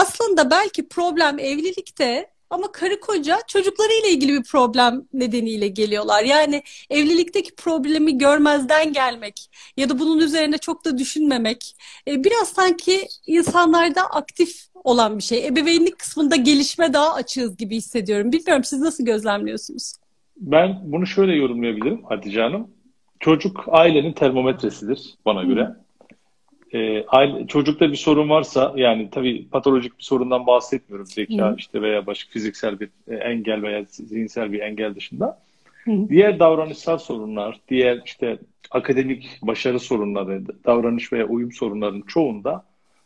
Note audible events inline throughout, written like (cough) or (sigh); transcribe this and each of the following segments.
aslında belki problem evlilikte ama karı koca çocuklarıyla ilgili bir problem nedeniyle geliyorlar. Yani evlilikteki problemi görmezden gelmek ya da bunun üzerine çok da düşünmemek e, biraz sanki insanlarda aktif olan bir şey. Ebeveynlik kısmında gelişme daha açığız gibi hissediyorum. Bilmiyorum siz nasıl gözlemliyorsunuz? Ben bunu şöyle yorumlayabilirim Hatice Hanım. Çocuk ailenin termometresidir bana göre. Hı e, aile, çocukta bir sorun varsa yani tabii patolojik bir sorundan bahsetmiyorum zeka Hı. işte veya başka fiziksel bir e, engel veya zihinsel bir engel dışında. Hı. Diğer davranışsal sorunlar, diğer işte akademik başarı sorunları, davranış veya uyum sorunlarının çoğunda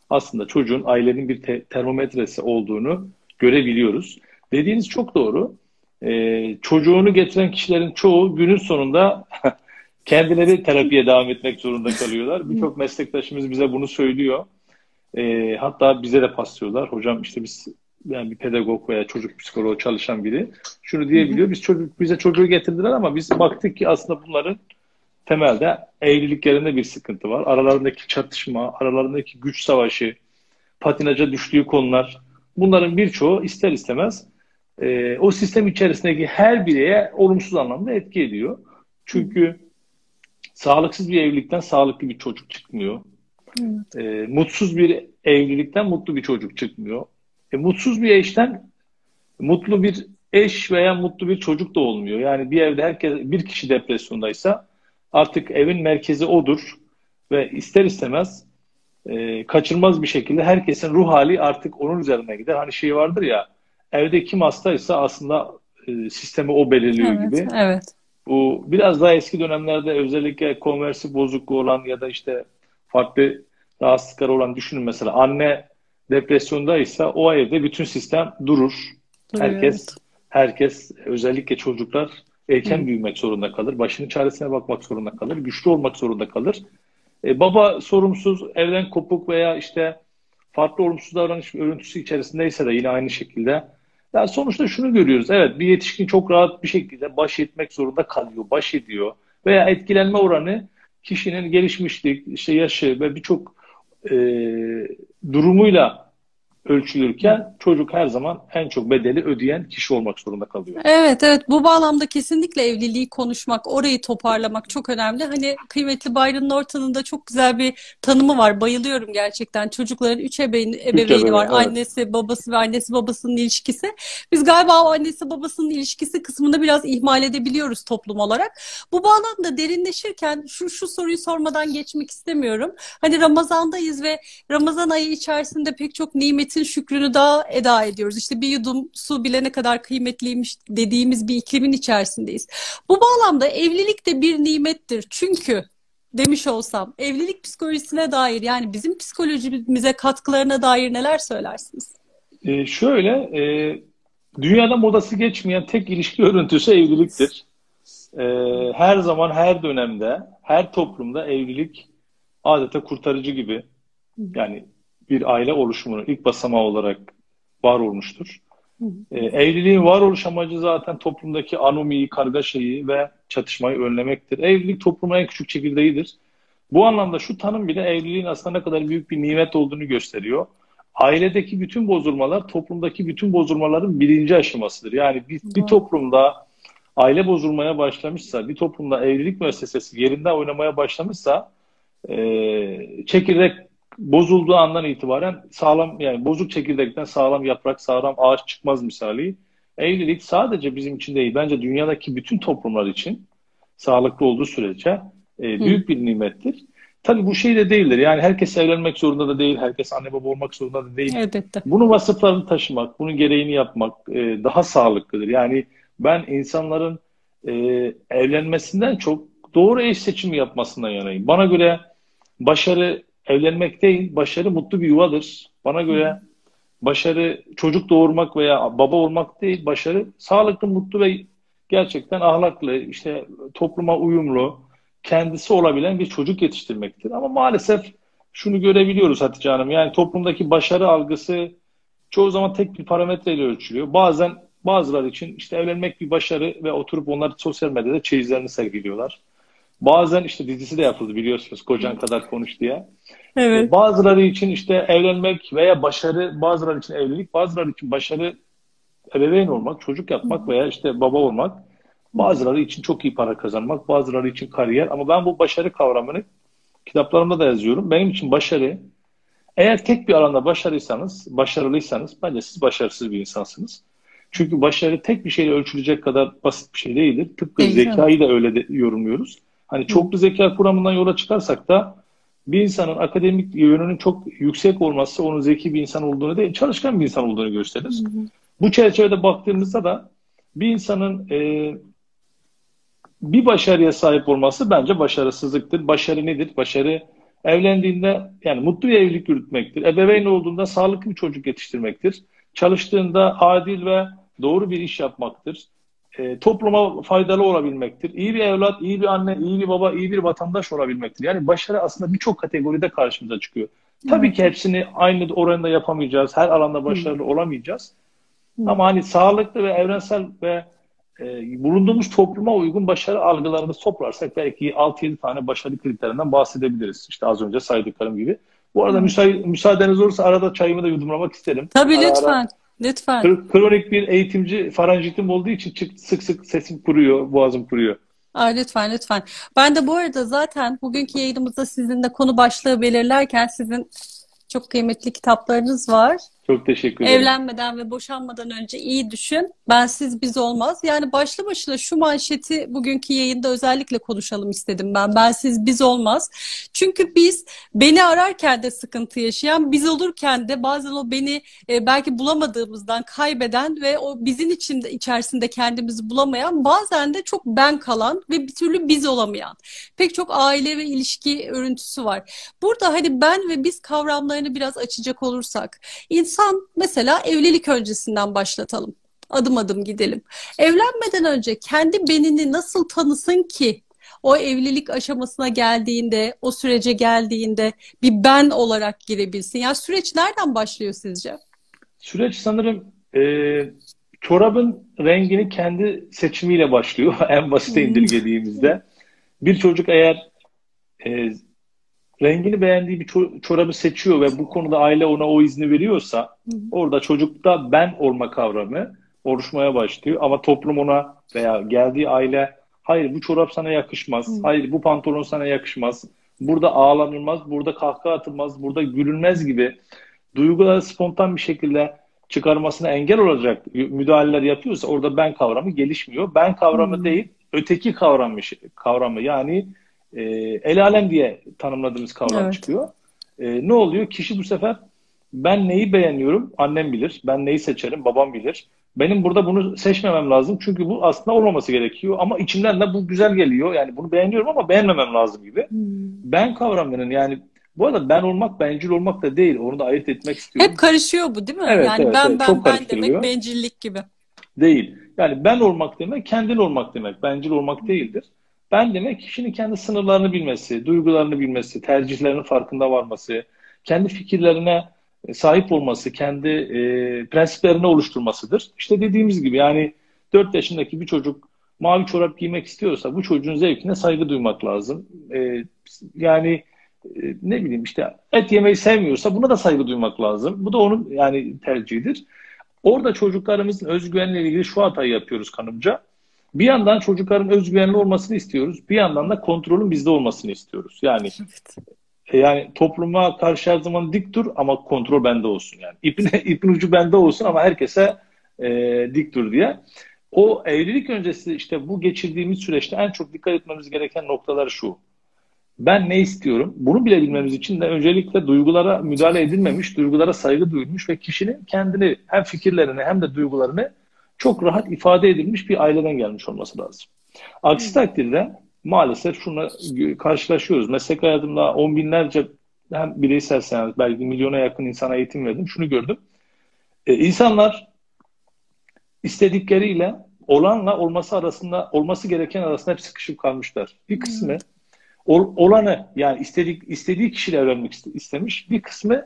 aslında çocuğun ailenin bir te- termometresi olduğunu görebiliyoruz. Dediğiniz çok doğru. Ee, çocuğunu getiren kişilerin çoğu günün sonunda (laughs) kendileri terapiye devam etmek zorunda kalıyorlar. Birçok meslektaşımız bize bunu söylüyor. E, hatta bize de paslıyorlar. Hocam işte biz yani bir pedagog veya çocuk psikoloğu çalışan biri şunu diyebiliyor. Biz çocuk bize çocuğu getirdiler ama biz baktık ki aslında bunların temelde evliliklerinde bir sıkıntı var. Aralarındaki çatışma, aralarındaki güç savaşı, patinaja düştüğü konular bunların birçoğu ister istemez e, o sistem içerisindeki her bireye olumsuz anlamda etki ediyor. Çünkü Sağlıksız bir evlilikten sağlıklı bir çocuk çıkmıyor. Evet. E, mutsuz bir evlilikten mutlu bir çocuk çıkmıyor. E, mutsuz bir eşten mutlu bir eş veya mutlu bir çocuk da olmuyor. Yani bir evde herkes bir kişi depresyondaysa artık evin merkezi odur ve ister istemez e, kaçırmaz bir şekilde herkesin ruh hali artık onun üzerine gider. Hani şey vardır ya evde kim hastaysa aslında e, sistemi o belirliyor evet, gibi. Evet. Bu biraz daha eski dönemlerde özellikle konversi bozukluğu olan ya da işte farklı rahatsızlıkları olan düşünün mesela anne depresyondaysa o evde bütün sistem durur. Herkes evet. herkes özellikle çocuklar erken Hı. büyümek zorunda kalır. Başının çaresine bakmak zorunda kalır. Güçlü olmak zorunda kalır. E, baba sorumsuz, evden kopuk veya işte farklı olumsuz davranış örüntüsü içerisindeyse de yine aynı şekilde yani sonuçta şunu görüyoruz. Evet bir yetişkin çok rahat bir şekilde baş etmek zorunda kalıyor, baş ediyor. Veya etkilenme oranı kişinin gelişmişlik, işte yaşı ve birçok e, durumuyla ölçülürken çocuk her zaman en çok bedeli ödeyen kişi olmak zorunda kalıyor. Evet evet bu bağlamda kesinlikle evliliği konuşmak, orayı toparlamak çok önemli. Hani kıymetli Byron Norton'un da çok güzel bir tanımı var. Bayılıyorum gerçekten. Çocukların üç ebeveyni, ebeveyni üç var. Evet. Annesi, babası ve annesi babasının ilişkisi. Biz galiba o annesi babasının ilişkisi kısmını biraz ihmal edebiliyoruz toplum olarak. Bu bağlamda derinleşirken şu şu soruyu sormadan geçmek istemiyorum. Hani Ramazan'dayız ve Ramazan ayı içerisinde pek çok nimet nimetin şükrünü daha eda ediyoruz. İşte bir yudum su bile ne kadar kıymetliymiş dediğimiz bir iklimin içerisindeyiz. Bu bağlamda evlilik de bir nimettir. Çünkü demiş olsam evlilik psikolojisine dair yani bizim psikolojimize katkılarına dair neler söylersiniz? Ee, şöyle e, dünyada modası geçmeyen tek ilişki örüntüsü evliliktir. Ee, her zaman her dönemde her toplumda evlilik adeta kurtarıcı gibi yani bir aile oluşumunun ilk basamağı olarak var olmuştur. E, evliliğin varoluş amacı zaten toplumdaki anomiyi, kargaşayı ve çatışmayı önlemektir. Evlilik toplumun en küçük çekirdeğidir. Bu anlamda şu tanım bile evliliğin aslında ne kadar büyük bir nimet olduğunu gösteriyor. Ailedeki bütün bozulmalar toplumdaki bütün bozulmaların birinci aşamasıdır. Yani bir, bir toplumda aile bozulmaya başlamışsa, bir toplumda evlilik müessesesi yerinde oynamaya başlamışsa e, çekirdek bozulduğu andan itibaren sağlam yani bozuk çekirdekten sağlam yaprak, sağlam ağaç çıkmaz misali. Evlilik sadece bizim için değil, bence dünyadaki bütün toplumlar için sağlıklı olduğu sürece e, büyük Hı. bir nimettir. Tabii bu şey de değildir. Yani herkes evlenmek zorunda da değil, herkes anne baba olmak zorunda da değil. Elbette. Bunun vasıflarını taşımak, bunun gereğini yapmak e, daha sağlıklıdır. Yani ben insanların e, evlenmesinden çok doğru eş seçimi yapmasından yanayım. Bana göre başarı evlenmek değil, başarı mutlu bir yuvadır. Bana göre başarı çocuk doğurmak veya baba olmak değil, başarı sağlıklı, mutlu ve gerçekten ahlaklı, işte topluma uyumlu, kendisi olabilen bir çocuk yetiştirmektir. Ama maalesef şunu görebiliyoruz Hatice Hanım. Yani toplumdaki başarı algısı çoğu zaman tek bir parametreyle ölçülüyor. Bazen bazıları için işte evlenmek bir başarı ve oturup onlar sosyal medyada çeyizlerini sergiliyorlar. Bazen işte dizisi de yapıldı biliyorsunuz kocan kadar konuş diye. Evet. Bazıları için işte evlenmek veya başarı, bazıları için evlilik, bazıları için başarı ebeveyn olmak, çocuk yapmak veya işte baba olmak. Bazıları için çok iyi para kazanmak, bazıları için kariyer. Ama ben bu başarı kavramını kitaplarımda da yazıyorum. Benim için başarı, eğer tek bir alanda başarıysanız, başarılıysanız bence siz başarısız bir insansınız. Çünkü başarı tek bir şeyle ölçülecek kadar basit bir şey değildir. Tıpkı Değil zekayı da öyle de yorumluyoruz. Hani çoklu zeka kuramından yola çıkarsak da bir insanın akademik yönünün çok yüksek olması onun zeki bir insan olduğunu değil, çalışkan bir insan olduğunu gösterir. Hı hı. Bu çerçevede baktığımızda da bir insanın e, bir başarıya sahip olması bence başarısızlıktır. Başarı nedir? Başarı evlendiğinde yani mutlu bir evlilik yürütmektir. Ebeveyn olduğunda sağlıklı bir çocuk yetiştirmektir. Çalıştığında adil ve doğru bir iş yapmaktır. E, topluma faydalı olabilmektir. İyi bir evlat, iyi bir anne, iyi bir baba, iyi bir vatandaş olabilmektir. Yani başarı aslında birçok kategoride karşımıza çıkıyor. Tabii ki hepsini aynı oranda yapamayacağız. Her alanda başarılı olamayacağız. Ama hani sağlıklı ve evrensel ve e, bulunduğumuz topluma uygun başarı algılarını toplarsak belki 6-7 tane başarı kriterinden bahsedebiliriz. İşte az önce saydıklarım gibi. Bu arada müsa müsaadeniz olursa arada çayımı da yudumlamak isterim. Tabii ara lütfen. Ara, lütfen. Kronik bir eğitimci faranjitim olduğu için sık sık sesim kuruyor, boğazım kuruyor. Aa, lütfen lütfen. Ben de bu arada zaten bugünkü yayınımızda sizinle konu başlığı belirlerken sizin çok kıymetli kitaplarınız var. Çok teşekkür ederim. Evlenmeden ve boşanmadan önce iyi düşün. Bensiz biz olmaz. Yani başlı başına şu manşeti bugünkü yayında özellikle konuşalım istedim ben. Bensiz biz olmaz. Çünkü biz beni ararken de sıkıntı yaşayan, biz olurken de bazen o beni e, belki bulamadığımızdan kaybeden ve o bizim içinde içerisinde kendimizi bulamayan, bazen de çok ben kalan ve bir türlü biz olamayan. Pek çok aile ve ilişki örüntüsü var. Burada hani ben ve biz kavramlarını biraz açacak olursak, insan mesela evlilik öncesinden başlatalım. Adım adım gidelim. Evlenmeden önce kendi benini nasıl tanısın ki o evlilik aşamasına geldiğinde, o sürece geldiğinde bir ben olarak girebilsin? Yani süreç nereden başlıyor sizce? Süreç sanırım e, çorabın rengini kendi seçimiyle başlıyor. (laughs) en basite indirgediğimizde. Bir çocuk eğer e, rengini beğendiği bir çorabı seçiyor ve bu konuda aile ona o izni veriyorsa orada çocukta ben olma kavramı oluşmaya başlıyor. Ama toplum ona veya geldiği aile hayır bu çorap sana yakışmaz, hayır bu pantolon sana yakışmaz, burada ağlanılmaz, burada kahkaha atılmaz, burada gülünmez gibi duyguları spontan bir şekilde çıkarmasına engel olacak müdahaleler yapıyorsa orada ben kavramı gelişmiyor. Ben kavramı hmm. değil, öteki kavramı, kavramı yani e, el alem diye tanımladığımız kavram evet. çıkıyor. E, ne oluyor? Kişi bu sefer ben neyi beğeniyorum? Annem bilir. Ben neyi seçerim? Babam bilir. Benim burada bunu seçmemem lazım. Çünkü bu aslında olmaması gerekiyor. Ama içimden de bu güzel geliyor. Yani bunu beğeniyorum ama beğenmemem lazım gibi. Hmm. Ben kavramının yani bu arada ben olmak bencil olmak da değil. Onu da ayırt etmek istiyorum. Hep karışıyor bu değil mi? Evet, yani evet, ben evet, ben ben demek bencillik gibi. Değil. Yani ben olmak demek kendin olmak demek. Bencil olmak değildir. Ben demek kişinin kendi sınırlarını bilmesi, duygularını bilmesi, tercihlerinin farkında varması, kendi fikirlerine sahip olması, kendi e, prensiplerini oluşturmasıdır. İşte dediğimiz gibi yani 4 yaşındaki bir çocuk mavi çorap giymek istiyorsa bu çocuğun zevkine saygı duymak lazım. E, yani e, ne bileyim işte et yemeyi sevmiyorsa buna da saygı duymak lazım. Bu da onun yani tercihidir. Orada çocuklarımızın özgüvenle ilgili şu hatayı yapıyoruz kanımca. Bir yandan çocukların özgüvenli olmasını istiyoruz. Bir yandan da kontrolün bizde olmasını istiyoruz. Yani evet. E, yani topluma karşı her zaman dik dur ama kontrol bende olsun yani. İpin, (laughs) ipin ucu bende olsun ama herkese e, dik dur diye. O evlilik öncesi işte bu geçirdiğimiz süreçte en çok dikkat etmemiz gereken noktalar şu. Ben ne istiyorum? Bunu bilebilmemiz için de öncelikle duygulara müdahale edilmemiş, duygulara saygı duyulmuş ve kişinin kendini hem fikirlerini hem de duygularını çok rahat ifade edilmiş bir aileden gelmiş olması lazım. Aksi takdirde maalesef şuna karşılaşıyoruz. Meslek hayatımda on binlerce hem bireysel seyahat belki milyona yakın insana eğitim verdim. Şunu gördüm. Ee, insanlar istedikleriyle olanla olması arasında olması gereken arasında hep sıkışıp kalmışlar. Bir kısmı ol, olanı yani istedik istediği kişiyle evlenmek istemiş. Bir kısmı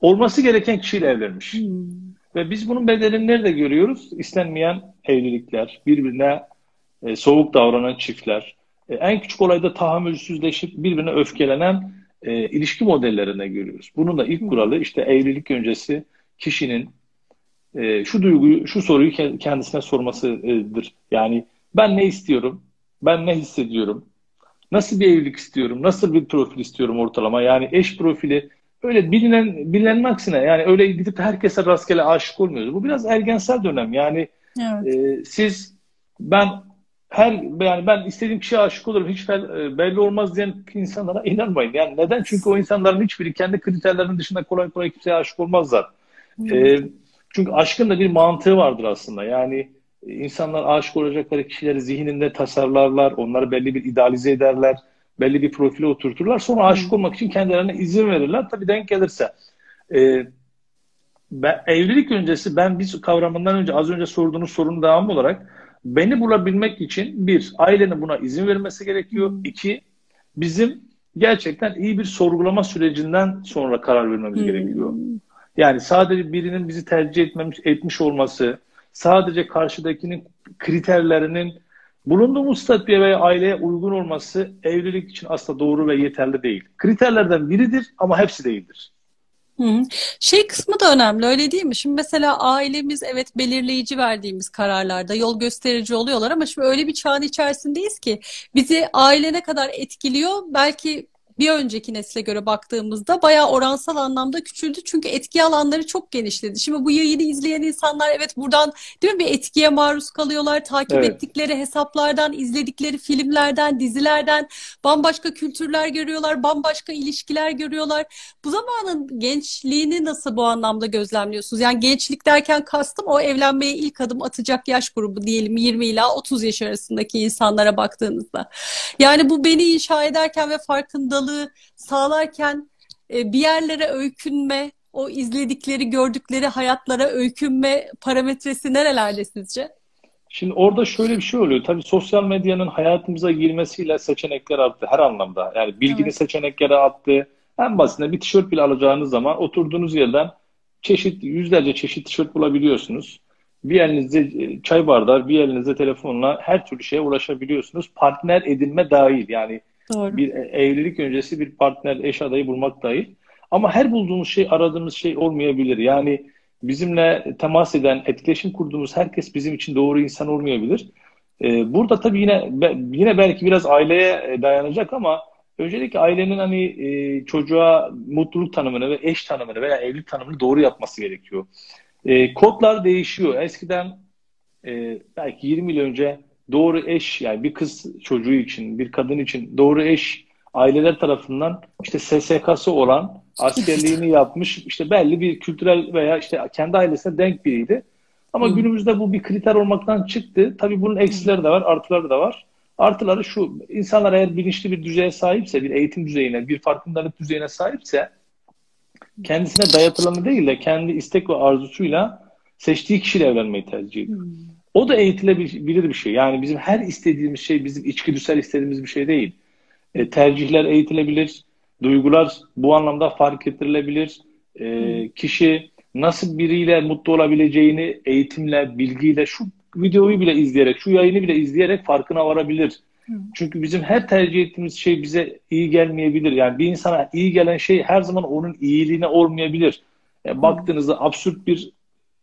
olması gereken kişiyle evlenmiş. Hmm. Ve biz bunun bedelini nerede görüyoruz? İstenmeyen evlilikler, birbirine e, soğuk davranan çiftler, e, en küçük olayda tahammülsüzleşip birbirine öfkelenen e, ilişki modellerine görüyoruz. Bunun da ilk kuralı işte evlilik öncesi kişinin e, şu duyguyu, şu soruyu kendisine sormasıdır. Yani ben ne istiyorum? Ben ne hissediyorum? Nasıl bir evlilik istiyorum? Nasıl bir profil istiyorum ortalama? Yani eş profili öyle bilinen bilinenin aksine yani öyle gidip herkese rastgele aşık olmuyoruz. Bu biraz ergensel dönem. Yani evet. e, siz ben her yani ben istediğim kişiye aşık olurum hiç e, belli olmaz diyen insanlara (laughs) inanmayın. Yani neden? Çünkü o insanların hiçbiri kendi kriterlerinin dışında kolay kolay kimseye aşık olmazlar. Hmm. E, çünkü aşkın da bir mantığı vardır aslında. Yani insanlar aşık olacakları kişileri zihninde tasarlarlar, onları belli bir idealize ederler, belli bir profile oturturlar. Sonra aşık olmak için kendilerine izin verirler. Tabii denk gelirse. E, ben, evlilik öncesi ben biz kavramından önce az önce sorduğunuz sorunun devamı olarak beni bulabilmek için bir, ailenin buna izin vermesi gerekiyor. İki, bizim gerçekten iyi bir sorgulama sürecinden sonra karar vermemiz hmm. gerekiyor. Yani sadece birinin bizi tercih etmemiş, etmiş olması, sadece karşıdakinin kriterlerinin bulunduğumuz statüye veya aileye uygun olması evlilik için aslında doğru ve yeterli değil. Kriterlerden biridir ama hepsi değildir. Şey kısmı da önemli öyle değil mi? Şimdi mesela ailemiz evet belirleyici verdiğimiz kararlarda yol gösterici oluyorlar ama şimdi öyle bir çağın içerisindeyiz ki bizi aile ne kadar etkiliyor belki bir önceki nesle göre baktığımızda bayağı oransal anlamda küçüldü. Çünkü etki alanları çok genişledi. Şimdi bu yayını izleyen insanlar evet buradan değil mi bir etkiye maruz kalıyorlar. Takip evet. ettikleri hesaplardan, izledikleri filmlerden, dizilerden bambaşka kültürler görüyorlar, bambaşka ilişkiler görüyorlar. Bu zamanın gençliğini nasıl bu anlamda gözlemliyorsunuz? Yani gençlik derken kastım o evlenmeye ilk adım atacak yaş grubu diyelim 20 ila 30 yaş arasındaki insanlara baktığınızda. Yani bu beni inşa ederken ve farkındalığı sağlığı sağlarken e, bir yerlere öykünme, o izledikleri, gördükleri hayatlara öykünme parametresi nerelerde sizce? Şimdi orada şöyle bir şey oluyor. Tabii sosyal medyanın hayatımıza girmesiyle seçenekler arttı her anlamda. Yani bilginin evet. seçenekleri arttı. En basitinde bir tişört bile alacağınız zaman oturduğunuz yerden çeşit yüzlerce çeşit tişört bulabiliyorsunuz. Bir elinizde e, çay bardağı, bir elinizde telefonla her türlü şeye ulaşabiliyorsunuz. Partner edinme dahil. Yani Doğru. Bir evlilik öncesi bir partner, eş adayı bulmak dahil. Ama her bulduğumuz şey aradığımız şey olmayabilir. Yani bizimle temas eden, etkileşim kurduğumuz herkes bizim için doğru insan olmayabilir. Ee, burada tabii yine yine belki biraz aileye e, dayanacak ama öncelikle ailenin hani e, çocuğa mutluluk tanımını ve eş tanımını veya evlilik tanımını doğru yapması gerekiyor. E, kodlar değişiyor. Eskiden e, belki 20 yıl önce doğru eş yani bir kız çocuğu için, bir kadın için doğru eş aileler tarafından işte SSK'sı olan askerliğini (laughs) yapmış işte belli bir kültürel veya işte kendi ailesine denk biriydi. Ama hmm. günümüzde bu bir kriter olmaktan çıktı. Tabii bunun eksileri de var, artıları da var. Artıları şu, insanlar eğer bilinçli bir düzeye sahipse, bir eğitim düzeyine, bir farkındalık düzeyine sahipse kendisine dayatılanı değil de kendi istek ve arzusuyla seçtiği kişiyle evlenmeyi tercih ediyor. Hmm. O da eğitilebilir bir şey. Yani bizim her istediğimiz şey bizim içgüdüsel istediğimiz bir şey değil. E, tercihler eğitilebilir. Duygular bu anlamda fark ettirilebilir. E, kişi nasıl biriyle mutlu olabileceğini eğitimle, bilgiyle, şu videoyu bile izleyerek, şu yayını bile izleyerek farkına varabilir. Çünkü bizim her tercih ettiğimiz şey bize iyi gelmeyebilir. Yani bir insana iyi gelen şey her zaman onun iyiliğine olmayabilir. Yani e, baktığınızda absürt bir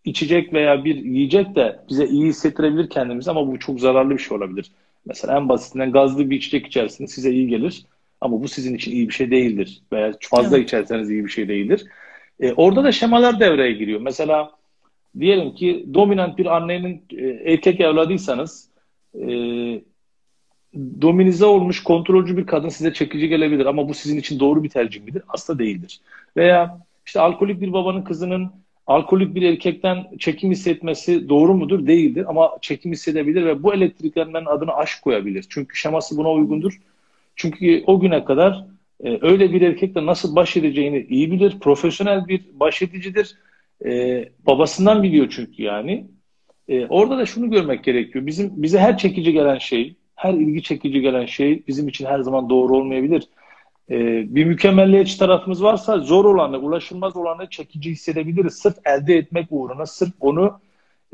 içecek veya bir yiyecek de bize iyi hissettirebilir kendimizi ama bu çok zararlı bir şey olabilir. Mesela en basitinden gazlı bir içecek içersiniz size iyi gelir ama bu sizin için iyi bir şey değildir. Veya fazla evet. içerseniz iyi bir şey değildir. E, orada da şemalar devreye giriyor. Mesela diyelim ki dominant bir annenin e, erkek evladıysanız e, dominize olmuş kontrolcü bir kadın size çekici gelebilir ama bu sizin için doğru bir tercih midir? Asla değildir. Veya işte alkolik bir babanın kızının alkolik bir erkekten çekim hissetmesi doğru mudur? Değildir ama çekim hissedebilir ve bu elektriklenmenin adına aşk koyabilir. Çünkü şeması buna uygundur. Çünkü o güne kadar e, öyle bir erkekle nasıl baş edeceğini iyi bilir. Profesyonel bir baş edicidir. E, babasından biliyor çünkü yani. E, orada da şunu görmek gerekiyor. Bizim bize her çekici gelen şey, her ilgi çekici gelen şey bizim için her zaman doğru olmayabilir e, bir mükemmelliyetçi tarafımız varsa zor olanı, ulaşılmaz olanı çekici hissedebiliriz. Sırf elde etmek uğruna, sırf onu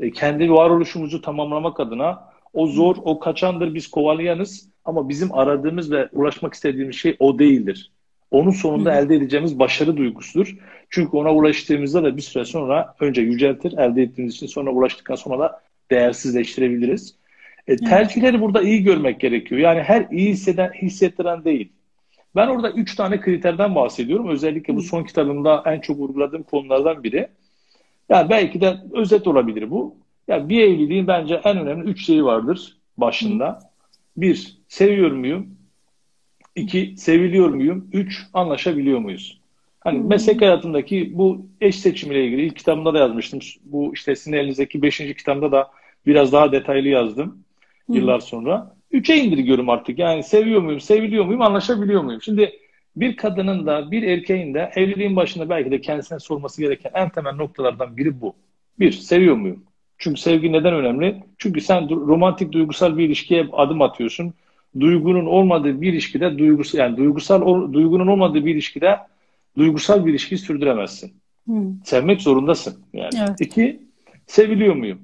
e, kendi varoluşumuzu tamamlamak adına O zor, o kaçandır, biz kovalayanız ama bizim aradığımız ve ulaşmak istediğimiz şey o değildir. Onun sonunda Hı. elde edeceğimiz başarı duygusudur. Çünkü ona ulaştığımızda da bir süre sonra önce yüceltir, elde ettiğimiz için sonra ulaştıktan sonra da değersizleştirebiliriz. E, tercihleri burada iyi görmek gerekiyor. Yani her iyi hisseden, hissettiren değil. Ben orada üç tane kriterden bahsediyorum. Özellikle bu son kitabımda en çok vurguladığım konulardan biri. Yani belki de özet olabilir bu. Yani bir evliliğin bence en önemli üç şeyi vardır başında. Bir, seviyor muyum? İki, seviliyor muyum? Üç, anlaşabiliyor muyuz? Hani meslek hayatındaki bu eş seçimiyle ilgili ilk kitabımda da yazmıştım. Bu işte sizin elinizdeki beşinci kitabımda da biraz daha detaylı yazdım yıllar sonra. Üçe indirgiyorum artık. Yani seviyor muyum, seviliyor muyum, anlaşabiliyor muyum? Şimdi bir kadının da bir erkeğin de evliliğin başında belki de kendisine sorması gereken en temel noktalardan biri bu. Bir, seviyor muyum? Çünkü sevgi neden önemli? Çünkü sen romantik duygusal bir ilişkiye adım atıyorsun. Duygunun olmadığı bir ilişkide duygusal yani duygusal duygunun olmadığı bir ilişkide duygusal bir ilişki sürdüremezsin. Hmm. Sevmek zorundasın yani. Evet. İki, seviliyor muyum?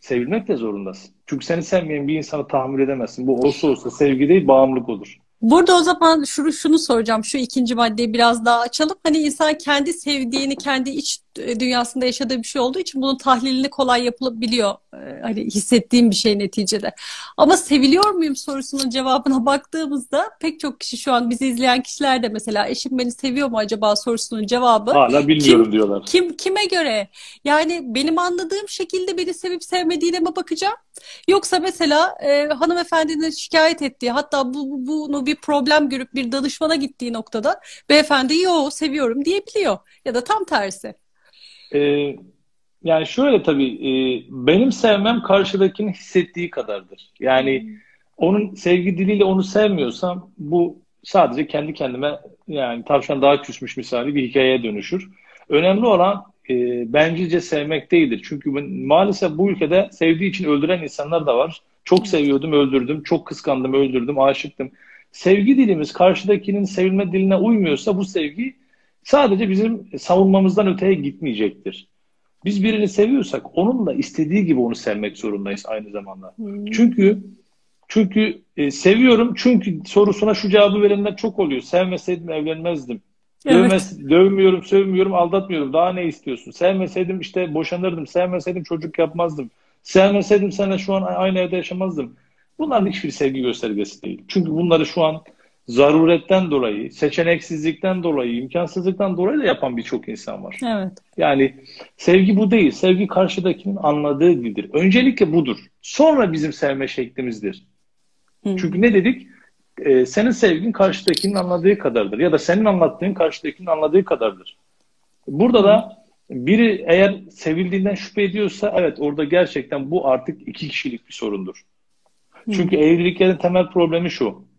Sevilmek de zorundasın. Çünkü seni sevmeyen bir insanı tahammül edemezsin. Bu olsa olsa sevgi değil, bağımlılık olur. Burada o zaman şunu, şunu soracağım. Şu ikinci maddeyi biraz daha açalım. Hani insan kendi sevdiğini, kendi iç dünyasında yaşadığı bir şey olduğu için bunun tahlilini kolay yapılabiliyor. Ee, hani hissettiğim bir şey neticede. Ama seviliyor muyum sorusunun cevabına (laughs) baktığımızda pek çok kişi şu an bizi izleyen kişiler de mesela eşim beni seviyor mu acaba sorusunun cevabı. Hala bilmiyorum kim, diyorlar. Kim kime göre? Yani benim anladığım şekilde beni sevip sevmediğine mi bakacağım? Yoksa mesela e, hanımefendinin şikayet ettiği hatta bu, bunu bir problem görüp bir danışmana gittiği noktada beyefendi yo seviyorum diyebiliyor. Ya da tam tersi. Ee, yani şöyle tabii e, benim sevmem karşıdakinin hissettiği kadardır. Yani hmm. onun sevgi diliyle onu sevmiyorsam bu sadece kendi kendime yani tavşan daha küsmüş misali bir hikayeye dönüşür. Önemli olan e, bencilce sevmek değildir. Çünkü maalesef bu ülkede sevdiği için öldüren insanlar da var. Çok seviyordum, öldürdüm. Çok kıskandım, öldürdüm, aşıktım. Sevgi dilimiz karşıdakinin sevilme diline uymuyorsa bu sevgi sadece bizim savunmamızdan öteye gitmeyecektir. Biz birini seviyorsak onun da istediği gibi onu sevmek zorundayız aynı zamanda. Hmm. Çünkü çünkü e, seviyorum çünkü sorusuna şu cevabı verenler çok oluyor. Sevmeseydim evlenmezdim. Evet. Dövmez, dövmüyorum, sövmüyorum, aldatmıyorum. Daha ne istiyorsun? Sevmeseydim işte boşanırdım. Sevmeseydim çocuk yapmazdım. Sevmeseydim seninle şu an aynı evde yaşamazdım. Bunların hiçbir sevgi göstergesi değil. Çünkü bunları şu an zaruretten dolayı, seçeneksizlikten dolayı, imkansızlıktan dolayı da yapan birçok insan var. Evet. Yani sevgi bu değil. Sevgi karşıdakinin anladığı dildir. Öncelikle budur. Sonra bizim sevme şeklimizdir. Hı. Çünkü ne dedik? Ee, senin sevgin karşıdakinin anladığı kadardır. Ya da senin anlattığın karşıdakinin anladığı kadardır. Burada Hı. da biri eğer sevildiğinden şüphe ediyorsa evet orada gerçekten bu artık iki kişilik bir sorundur. Hı. Çünkü evliliklerin temel problemi şu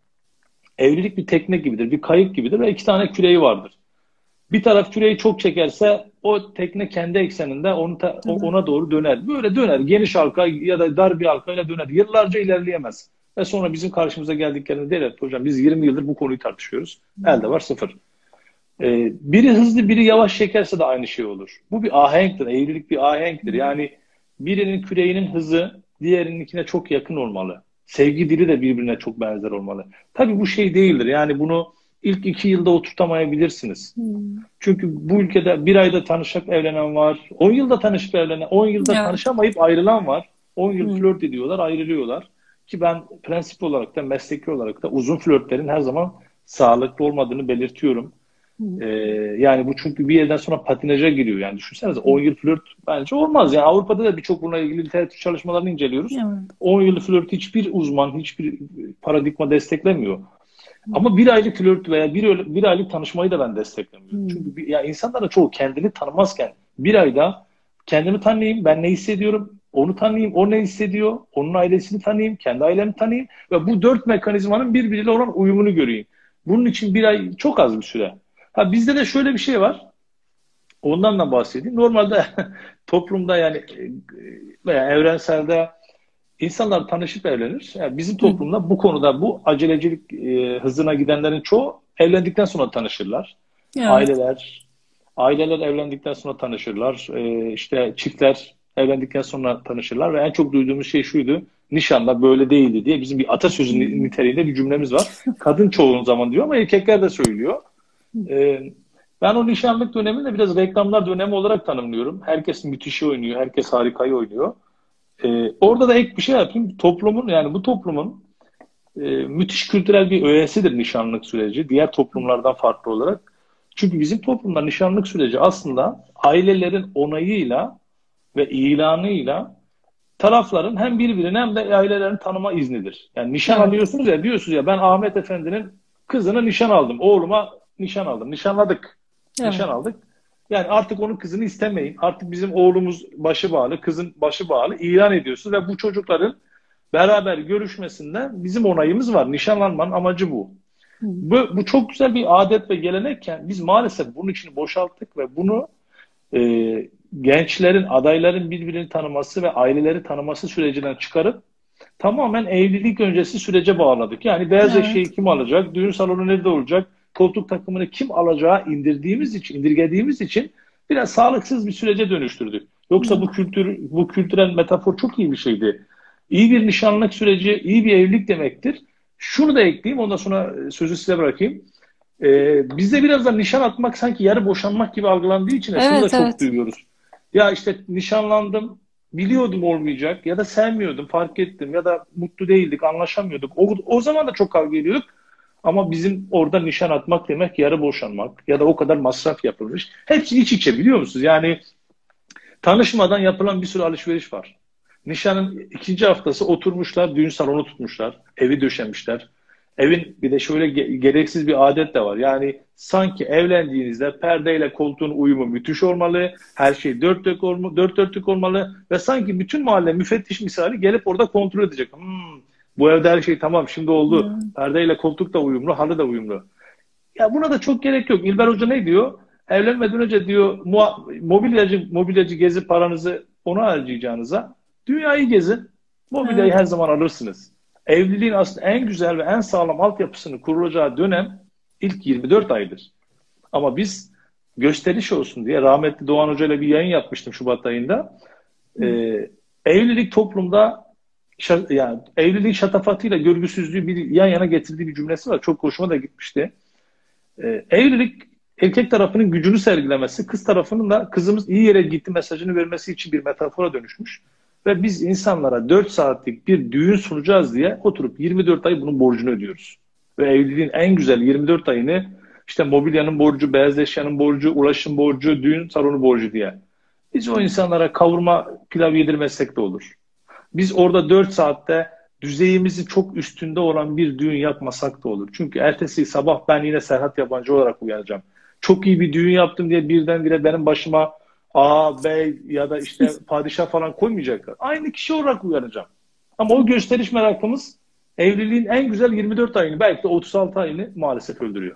Evlilik bir tekne gibidir, bir kayık gibidir ve iki tane küreği vardır. Bir taraf küreği çok çekerse o tekne kendi ekseninde onu ta, ona doğru döner. Böyle döner. Geniş halka ya da dar bir halkayla döner. Yıllarca ilerleyemez. Ve sonra bizim karşımıza geldiklerinde der hocam biz 20 yıldır bu konuyu tartışıyoruz. Elde var sıfır. Ee, biri hızlı biri yavaş çekerse de aynı şey olur. Bu bir ahenktir. Evlilik bir ahenktir. Yani birinin küreğinin hızı diğerininkine çok yakın olmalı sevgi dili de birbirine çok benzer olmalı. Tabii bu şey değildir. Yani bunu ilk iki yılda oturtamayabilirsiniz. Hmm. Çünkü bu ülkede bir ayda tanışıp evlenen var. On yılda tanışıp evlenen, on yılda evet. tanışamayıp ayrılan var. On yıl hmm. flört ediyorlar, ayrılıyorlar. Ki ben prensip olarak da mesleki olarak da uzun flörtlerin her zaman sağlıklı olmadığını belirtiyorum. Ee, yani bu çünkü bir yerden sonra patinaja giriyor. Yani düşünsenize 10 yıl flört bence olmaz. Yani Avrupa'da da birçok bununla ilgili literatür çalışmalarını inceliyoruz. Evet. 10 yıl flört hiçbir uzman, hiçbir paradigma desteklemiyor. Ama bir aylık flört veya bir, bir aylık tanışmayı da ben desteklemiyorum. Hmm. Çünkü bir, ya insanlar da çoğu kendini tanımazken bir ayda kendimi tanıyayım, ben ne hissediyorum, onu tanıyayım, o ne hissediyor, onun ailesini tanıyayım, kendi ailemi tanıyayım ve bu dört mekanizmanın birbiriyle olan uyumunu göreyim. Bunun için bir ay çok az bir süre. Ha bizde de şöyle bir şey var. Ondan da bahsedeyim. Normalde (laughs) toplumda yani e, veya evrenselde insanlar tanışıp evlenir. Yani bizim toplumda bu konuda bu acelecilik e, hızına gidenlerin çoğu evlendikten sonra tanışırlar. Evet. Aileler aileler evlendikten sonra tanışırlar. E, işte çiftler evlendikten sonra tanışırlar ve en çok duyduğumuz şey şuydu. nişanla böyle değildi diye bizim bir atasözü niteliğinde bir cümlemiz var. Kadın çoğun zaman diyor ama erkekler de söylüyor. Ee, ben o nişanlık dönemini de biraz reklamlar dönemi olarak tanımlıyorum. Herkes müthişi oynuyor, herkes harikayı oynuyor. Ee, orada da ek bir şey yapayım. Toplumun yani bu toplumun e, müthiş kültürel bir öğesidir nişanlık süreci. Diğer toplumlardan farklı olarak. Çünkü bizim toplumda nişanlık süreci aslında ailelerin onayıyla ve ilanıyla tarafların hem birbirini hem de ailelerini tanıma iznidir. Yani nişan evet. alıyorsunuz ya diyorsunuz ya ben Ahmet Efendi'nin kızını nişan aldım. Oğluma nişan aldım. Nişanladık. Evet. Nişan aldık. Yani artık onun kızını istemeyin. Artık bizim oğlumuz başı bağlı, kızın başı bağlı ilan ediyorsunuz ve bu çocukların beraber görüşmesinde bizim onayımız var. Nişanlanmanın amacı bu. Bu, bu çok güzel bir adet ve gelenekken biz maalesef bunun için boşalttık ve bunu e, gençlerin, adayların birbirini tanıması ve aileleri tanıması sürecinden çıkarıp tamamen evlilik öncesi sürece bağladık. Yani beyaz evet. eşeği kim alacak, düğün salonu nerede olacak, koltuk takımını kim alacağı indirdiğimiz için, indirgediğimiz için biraz sağlıksız bir sürece dönüştürdük. Yoksa bu kültür, bu kültürel metafor çok iyi bir şeydi. İyi bir nişanlık süreci, iyi bir evlilik demektir. Şunu da ekleyeyim, ondan sonra sözü size bırakayım. Ee, bizde biraz da nişan atmak sanki yarı boşanmak gibi algılandığı için evet, şunu da evet. çok duyuyoruz. Ya işte nişanlandım, biliyordum olmayacak ya da sevmiyordum, fark ettim ya da mutlu değildik, anlaşamıyorduk. O, o zaman da çok kavga ediyorduk. Ama bizim orada nişan atmak demek yarı boşanmak ya da o kadar masraf yapılmış. Hepsi iç içe biliyor musunuz? Yani tanışmadan yapılan bir sürü alışveriş var. Nişanın ikinci haftası oturmuşlar, düğün salonu tutmuşlar, evi döşemişler. Evin bir de şöyle gereksiz bir adet de var. Yani sanki evlendiğinizde perdeyle koltuğun uyumu müthiş olmalı, her şey dört, dört, dört dörtlük olmalı ve sanki bütün mahalle müfettiş misali gelip orada kontrol edecek. Hmm, bu evde her şey tamam şimdi oldu. Hmm. Perdeyle koltuk da uyumlu, halı da uyumlu. Ya buna da çok gerek yok. İlber Hoca ne diyor? Evlenmeden önce diyor mobilyacı mobilyacı gezip paranızı ona harcayacağınıza dünyayı gezin. Mobilyayı hmm. her zaman alırsınız. Evliliğin aslında en güzel ve en sağlam altyapısını kurulacağı dönem ilk 24 aydır. Ama biz gösteriş olsun diye rahmetli Doğan Hoca ile bir yayın yapmıştım Şubat ayında. Ee, evlilik toplumda yani evliliğin şatafatıyla görgüsüzlüğü bir yan yana getirdiği bir cümlesi var. Çok hoşuma da gitmişti. Ee, evlilik erkek tarafının gücünü sergilemesi, kız tarafının da kızımız iyi yere gitti mesajını vermesi için bir metafora dönüşmüş. Ve biz insanlara 4 saatlik bir düğün sunacağız diye oturup 24 ay bunun borcunu ödüyoruz. Ve evliliğin en güzel 24 ayını işte mobilyanın borcu, beyaz eşyanın borcu, ulaşım borcu, düğün salonu borcu diye. Biz o insanlara kavurma pilav yedirmezsek de olur. Biz orada 4 saatte düzeyimizin çok üstünde olan bir düğün yapmasak da olur. Çünkü ertesi sabah ben yine Serhat Yabancı olarak uyanacağım. Çok iyi bir düğün yaptım diye birdenbire benim başıma A, B ya da işte (laughs) padişah falan koymayacaklar. Aynı kişi olarak uyanacağım. Ama o gösteriş merakımız evliliğin en güzel 24 ayını belki de 36 ayını maalesef öldürüyor.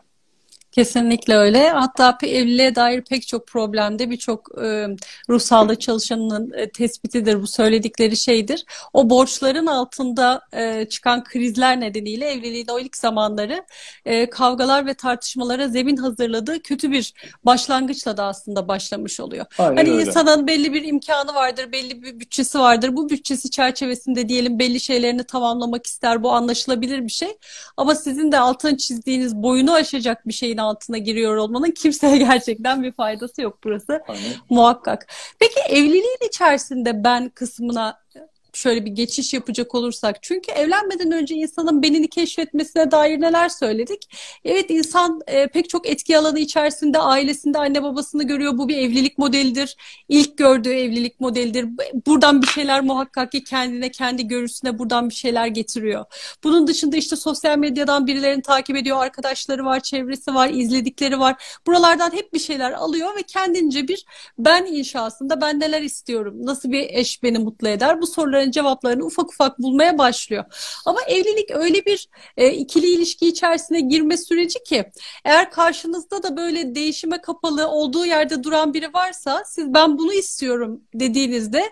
Kesinlikle öyle. Hatta evliliğe dair pek çok problemde birçok e, ruh sağlığı çalışanının e, tespitidir bu söyledikleri şeydir. O borçların altında e, çıkan krizler nedeniyle evliliğin o ilk zamanları e, kavgalar ve tartışmalara zemin hazırladığı kötü bir başlangıçla da aslında başlamış oluyor. Aynen hani öyle. insanın belli bir imkanı vardır, belli bir bütçesi vardır. Bu bütçesi çerçevesinde diyelim belli şeylerini tamamlamak ister. Bu anlaşılabilir bir şey. Ama sizin de altını çizdiğiniz boyunu aşacak bir şeyin altına giriyor olmanın kimseye (laughs) gerçekten bir faydası yok burası. Aynen. Muhakkak. Peki evliliğin içerisinde ben kısmına şöyle bir geçiş yapacak olursak. Çünkü evlenmeden önce insanın benini keşfetmesine dair neler söyledik? Evet insan e, pek çok etki alanı içerisinde ailesinde anne babasını görüyor. Bu bir evlilik modelidir. İlk gördüğü evlilik modelidir. Buradan bir şeyler muhakkak ki kendine, kendi görüşüne buradan bir şeyler getiriyor. Bunun dışında işte sosyal medyadan birilerini takip ediyor. Arkadaşları var, çevresi var, izledikleri var. Buralardan hep bir şeyler alıyor ve kendince bir ben inşasında ben neler istiyorum? Nasıl bir eş beni mutlu eder? Bu soruların soruların cevaplarını ufak ufak bulmaya başlıyor. Ama evlilik öyle bir e, ikili ilişki içerisine girme süreci ki eğer karşınızda da böyle değişime kapalı olduğu yerde duran biri varsa siz ben bunu istiyorum dediğinizde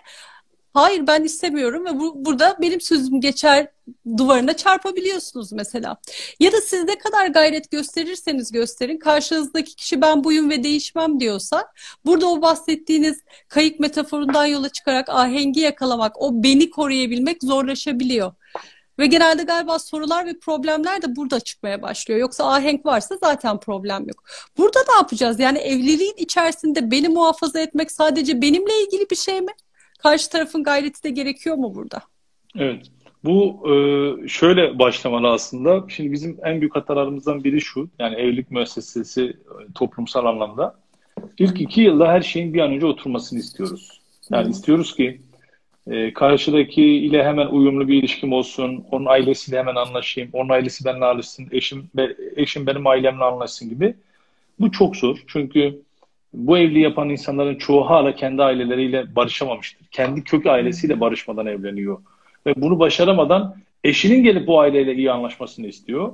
hayır ben istemiyorum ve bu, burada benim sözüm geçer duvarına çarpabiliyorsunuz mesela. Ya da siz ne kadar gayret gösterirseniz gösterin karşınızdaki kişi ben buyum ve değişmem diyorsa burada o bahsettiğiniz kayık metaforundan yola çıkarak ahengi yakalamak, o beni koruyabilmek zorlaşabiliyor. Ve genelde galiba sorular ve problemler de burada çıkmaya başlıyor. Yoksa ahenk varsa zaten problem yok. Burada ne yapacağız? Yani evliliğin içerisinde beni muhafaza etmek sadece benimle ilgili bir şey mi? Karşı tarafın gayreti de gerekiyor mu burada? Evet. Bu e, şöyle başlamalı aslında. Şimdi bizim en büyük hatalarımızdan biri şu. Yani evlilik müessesesi e, toplumsal anlamda. İlk iki yılda her şeyin bir an önce oturmasını istiyoruz. Yani istiyoruz ki e, karşıdaki ile hemen uyumlu bir ilişkim olsun, onun ailesiyle hemen anlaşayım, onun ailesi benimle anlaşsın, eşim, eşim benim ailemle anlaşsın gibi. Bu çok zor. Çünkü bu evli yapan insanların çoğu hala kendi aileleriyle barışamamıştır. Kendi kök ailesiyle barışmadan evleniyor. Ve bunu başaramadan eşinin gelip bu aileyle iyi anlaşmasını istiyor.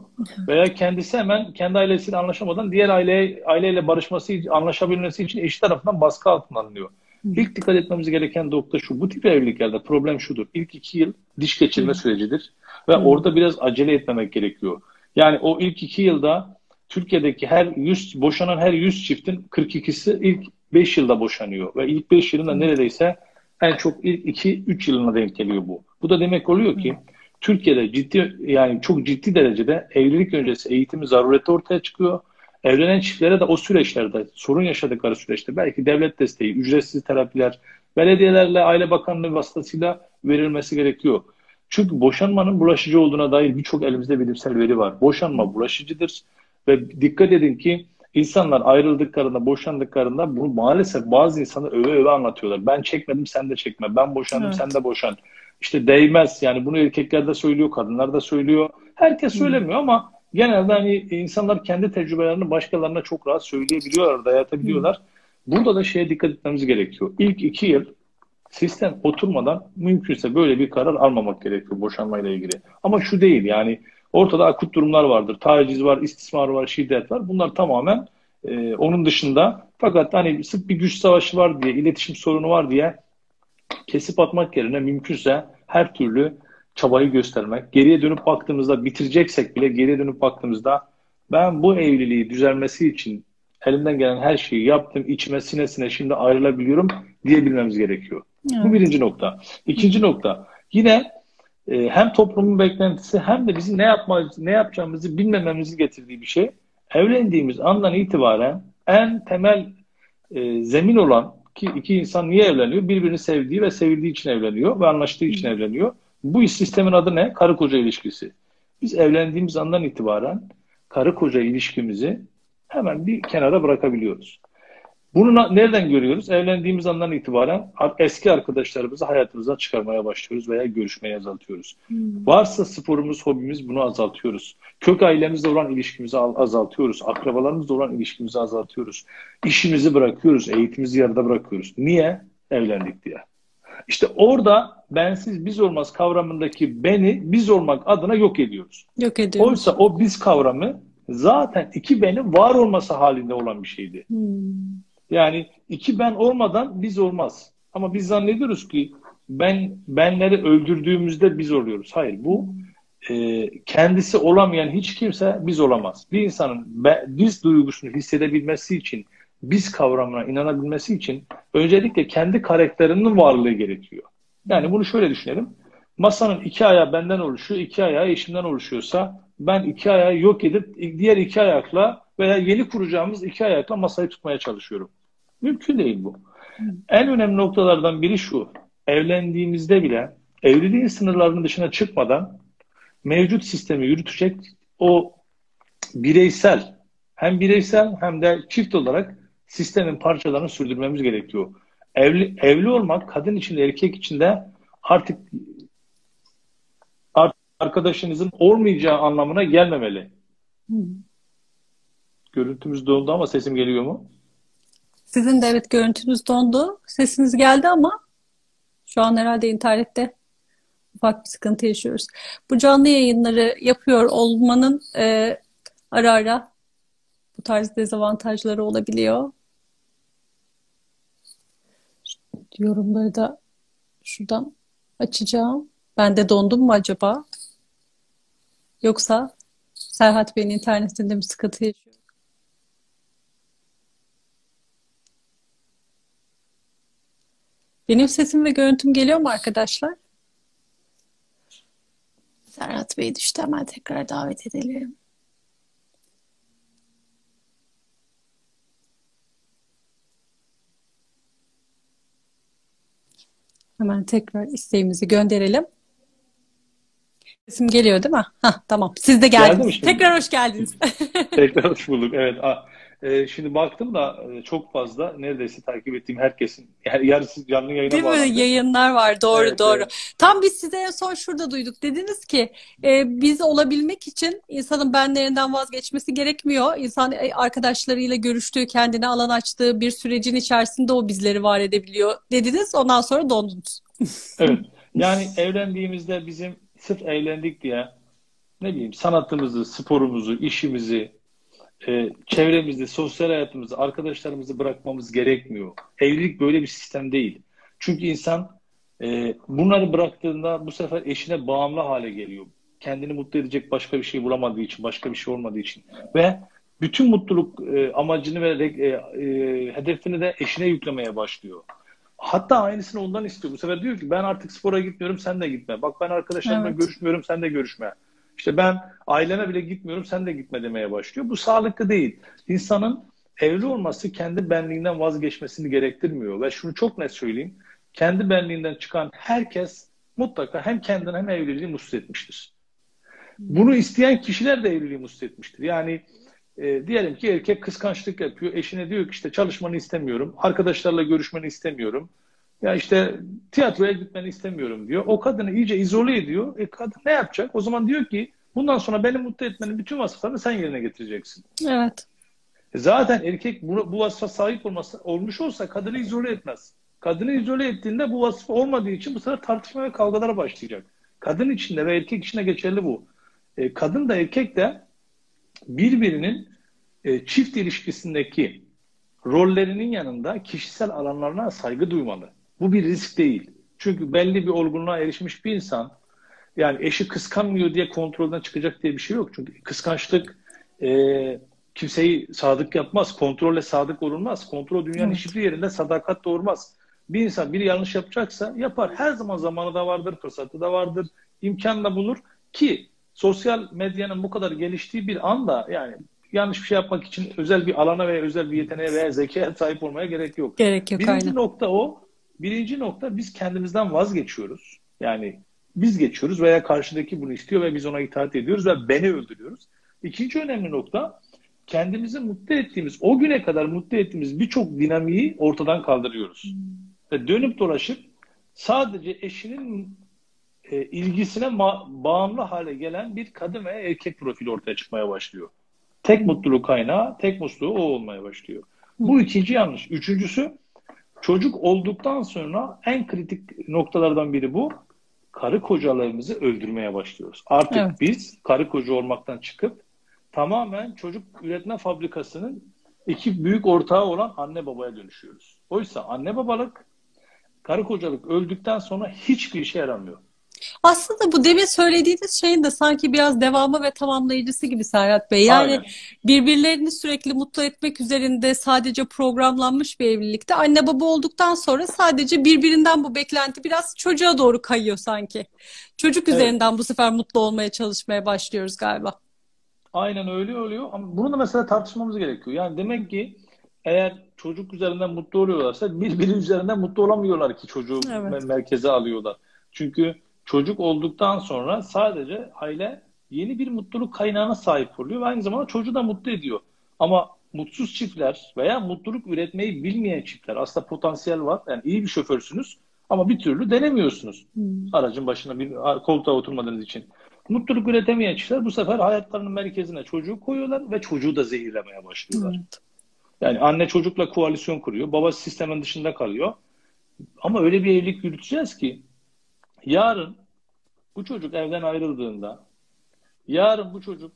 Veya kendisi hemen kendi ailesiyle anlaşamadan diğer aile aileyle barışması, anlaşabilmesi için eşi tarafından baskı altına alınıyor. İlk dikkat etmemiz gereken nokta şu. Bu tip evliliklerde problem şudur. İlk iki yıl diş geçirme sürecidir. Ve orada biraz acele etmemek gerekiyor. Yani o ilk iki yılda Türkiye'deki her 100 boşanan her 100 çiftin 42'si ilk 5 yılda boşanıyor. Ve ilk 5 yılında neredeyse en çok ilk 2-3 yılına denk geliyor bu. Bu da demek oluyor ki Türkiye'de ciddi yani çok ciddi derecede evlilik öncesi eğitimi zarureti ortaya çıkıyor. Evlenen çiftlere de o süreçlerde, sorun yaşadıkları süreçte belki devlet desteği, ücretsiz terapiler, belediyelerle, aile bakanlığı vasıtasıyla verilmesi gerekiyor. Çünkü boşanmanın bulaşıcı olduğuna dair birçok elimizde bilimsel veri var. Boşanma bulaşıcıdır ve dikkat edin ki insanlar ayrıldıklarında, boşandıklarında bunu maalesef bazı insanlar öve öve anlatıyorlar. Ben çekmedim sen de çekme, ben boşandım evet. sen de boşan. İşte değmez yani bunu erkekler de söylüyor, kadınlar da söylüyor. Herkes söylemiyor ama genelde hani insanlar kendi tecrübelerini başkalarına çok rahat söyleyebiliyorlar, dayatabiliyorlar. Burada da şeye dikkat etmemiz gerekiyor. İlk iki yıl sistem oturmadan mümkünse böyle bir karar almamak gerekiyor boşanmayla ilgili. Ama şu değil yani ortada akut durumlar vardır. Taciz var, istismar var, şiddet var. Bunlar tamamen e, onun dışında fakat hani sık bir güç savaşı var diye, iletişim sorunu var diye kesip atmak yerine mümkünse her türlü çabayı göstermek. Geriye dönüp baktığımızda bitireceksek bile geriye dönüp baktığımızda ben bu evliliği düzelmesi için elimden gelen her şeyi yaptım. içime sinesine şimdi ayrılabiliyorum diyebilmemiz gerekiyor. Evet. Bu birinci nokta. İkinci nokta. Yine e, hem toplumun beklentisi hem de bizim ne yapmamız, ne yapacağımızı bilmememizi getirdiği bir şey. Evlendiğimiz andan itibaren en temel e, zemin olan ki iki insan niye evleniyor? Birbirini sevdiği ve sevildiği için evleniyor ve anlaştığı için evleniyor. Bu sistemin adı ne? Karı koca ilişkisi. Biz evlendiğimiz andan itibaren karı koca ilişkimizi hemen bir kenara bırakabiliyoruz. Bunu nereden görüyoruz? Evlendiğimiz andan itibaren eski arkadaşlarımızı hayatımızdan çıkarmaya başlıyoruz veya görüşmeyi azaltıyoruz. Hmm. Varsa sporumuz, hobimiz bunu azaltıyoruz. Kök ailemizle olan ilişkimizi azaltıyoruz. Akrabalarımızla olan ilişkimizi azaltıyoruz. İşimizi bırakıyoruz, eğitimimizi yarıda bırakıyoruz. Niye? Evlendik diye. İşte orada bensiz biz olmaz kavramındaki beni biz olmak adına yok ediyoruz. Yok ediyoruz. Oysa o biz kavramı zaten iki benin var olması halinde olan bir şeydi. Hmm. Yani iki ben olmadan biz olmaz. Ama biz zannediyoruz ki ben benleri öldürdüğümüzde biz oluyoruz. Hayır bu e, kendisi olamayan hiç kimse biz olamaz. Bir insanın be, biz duygusunu hissedebilmesi için biz kavramına inanabilmesi için öncelikle kendi karakterinin varlığı gerekiyor. Yani bunu şöyle düşünelim. Masanın iki ayağı benden oluşuyor, iki ayağı eşimden oluşuyorsa ben iki ayağı yok edip diğer iki ayakla veya yeni kuracağımız iki ayakla masayı tutmaya çalışıyorum. Mümkün değil bu. En önemli noktalardan biri şu. Evlendiğimizde bile evliliğin sınırlarının dışına çıkmadan mevcut sistemi yürütecek o bireysel hem bireysel hem de çift olarak sistemin parçalarını sürdürmemiz gerekiyor. Evli, evli olmak kadın için de erkek için de artık arkadaşınızın olmayacağı anlamına gelmemeli. Hı. Görüntümüz dondu ama sesim geliyor mu? Sizin de evet görüntünüz dondu. Sesiniz geldi ama şu an herhalde internette ufak bir sıkıntı yaşıyoruz. Bu canlı yayınları yapıyor olmanın e, ara ara bu tarz dezavantajları olabiliyor. Yorumları da şu şuradan açacağım. Ben de dondum mu acaba? Yoksa Serhat Bey'in internetinde mi sıkıntı yaşıyor? Benim sesim ve görüntüm geliyor mu arkadaşlar? Serhat Bey düştü hemen tekrar davet edelim. Hemen tekrar isteğimizi gönderelim. Sesim geliyor değil mi? Hah, tamam. Siz de geldiniz. Tekrar hoş geldiniz. Tekrar hoş bulduk. Evet. E, şimdi baktım da e, çok fazla neredeyse takip ettiğim herkesin yani yarısı canlı yayına Değil bağlandı. mi? Yayınlar var. Doğru evet, doğru. Evet. Tam biz size en son şurada duyduk. Dediniz ki e, biz olabilmek için insanın benlerinden vazgeçmesi gerekmiyor. İnsan e, arkadaşlarıyla görüştüğü, kendine alan açtığı bir sürecin içerisinde o bizleri var edebiliyor dediniz. Ondan sonra dondunuz. (laughs) evet. Yani evlendiğimizde bizim sırf evlendik diye ne bileyim sanatımızı, sporumuzu, işimizi, e, çevremizde, sosyal hayatımızı, arkadaşlarımızı bırakmamız gerekmiyor. Evlilik böyle bir sistem değil. Çünkü insan e, bunları bıraktığında bu sefer eşine bağımlı hale geliyor. Kendini mutlu edecek başka bir şey bulamadığı için, başka bir şey olmadığı için. Ve bütün mutluluk e, amacını ve e, e, hedefini de eşine yüklemeye başlıyor. Hatta aynısını ondan istiyor. Bu sefer diyor ki ben artık spora gitmiyorum sen de gitme. Bak ben arkadaşlarımla evet. görüşmüyorum sen de görüşme. İşte ben aileme bile gitmiyorum sen de gitme demeye başlıyor. Bu sağlıklı değil. İnsanın evli olması kendi benliğinden vazgeçmesini gerektirmiyor. Ve şunu çok net söyleyeyim. Kendi benliğinden çıkan herkes mutlaka hem kendini hem evliliği mutsuz etmiştir. Bunu isteyen kişiler de evliliği mutsuz etmiştir. Yani e, diyelim ki erkek kıskançlık yapıyor. Eşine diyor ki işte çalışmanı istemiyorum. Arkadaşlarla görüşmeni istemiyorum. Ya işte tiyatroya gitmeni istemiyorum diyor. O kadını iyice izole ediyor. E kadın ne yapacak? O zaman diyor ki bundan sonra beni mutlu etmenin bütün vasıflarını sen yerine getireceksin. Evet. E zaten erkek bu, bu vasıfa sahip olması, olmuş olsa kadını izole etmez. Kadını izole ettiğinde bu vasıf olmadığı için bu sefer tartışma ve kavgalara başlayacak. Kadın içinde ve erkek içinde geçerli bu. E, kadın da erkek de birbirinin e, çift ilişkisindeki rollerinin yanında kişisel alanlarına saygı duymalı. Bu bir risk değil. Çünkü belli bir olgunluğa erişmiş bir insan yani eşi kıskanmıyor diye kontrolden çıkacak diye bir şey yok. Çünkü kıskançlık e, kimseyi sadık yapmaz. Kontrolle sadık olunmaz. Kontrol dünyanın evet. hiçbir yerinde sadakat doğurmaz. Bir insan bir yanlış yapacaksa yapar. Her zaman zamanı da vardır, fırsatı da vardır, imkan da bulur ki sosyal medyanın bu kadar geliştiği bir anda yani yanlış bir şey yapmak için özel bir alana veya özel bir yeteneğe veya zekaya sahip olmaya gerek yok. Gerek yok. Birinci aynen. nokta o. Birinci nokta biz kendimizden vazgeçiyoruz. Yani biz geçiyoruz veya karşıdaki bunu istiyor ve biz ona itaat ediyoruz ve beni öldürüyoruz. İkinci önemli nokta kendimizi mutlu ettiğimiz, o güne kadar mutlu ettiğimiz birçok dinamiği ortadan kaldırıyoruz. Ve dönüp dolaşıp sadece eşinin e, ilgisine ma- bağımlı hale gelen bir kadın veya erkek profili ortaya çıkmaya başlıyor. Tek mutluluk kaynağı, tek musluğu o olmaya başlıyor. Bu ikinci yanlış. Üçüncüsü çocuk olduktan sonra en kritik noktalardan biri bu. Karı kocalarımızı öldürmeye başlıyoruz. Artık evet. biz karı koca olmaktan çıkıp tamamen çocuk üretme fabrikasının iki büyük ortağı olan anne babaya dönüşüyoruz. Oysa anne babalık, karı kocalık öldükten sonra hiçbir işe yaramıyor. Aslında bu demin söylediğiniz şeyin de sanki biraz devamı ve tamamlayıcısı gibi Serhat Bey. Yani Aynen. birbirlerini sürekli mutlu etmek üzerinde sadece programlanmış bir evlilikte anne baba olduktan sonra sadece birbirinden bu beklenti biraz çocuğa doğru kayıyor sanki. Çocuk evet. üzerinden bu sefer mutlu olmaya çalışmaya başlıyoruz galiba. Aynen öyle oluyor ama bunu da mesela tartışmamız gerekiyor. Yani demek ki eğer çocuk üzerinden mutlu oluyorlarsa birbiri üzerinden mutlu olamıyorlar ki çocuğu evet. merkeze alıyorlar. Çünkü çocuk olduktan sonra sadece aile yeni bir mutluluk kaynağına sahip oluyor ve aynı zamanda çocuğu da mutlu ediyor. Ama mutsuz çiftler veya mutluluk üretmeyi bilmeyen çiftler aslında potansiyel var. Yani iyi bir şoförsünüz ama bir türlü denemiyorsunuz. Hmm. Aracın başına bir koltuğa oturmadığınız için. Mutluluk üretemeyen çiftler bu sefer hayatlarının merkezine çocuğu koyuyorlar ve çocuğu da zehirlemeye başlıyorlar. Evet. Yani anne çocukla koalisyon kuruyor. Baba sistemin dışında kalıyor. Ama öyle bir evlilik yürüteceğiz ki Yarın bu çocuk evden ayrıldığında, yarın bu çocuk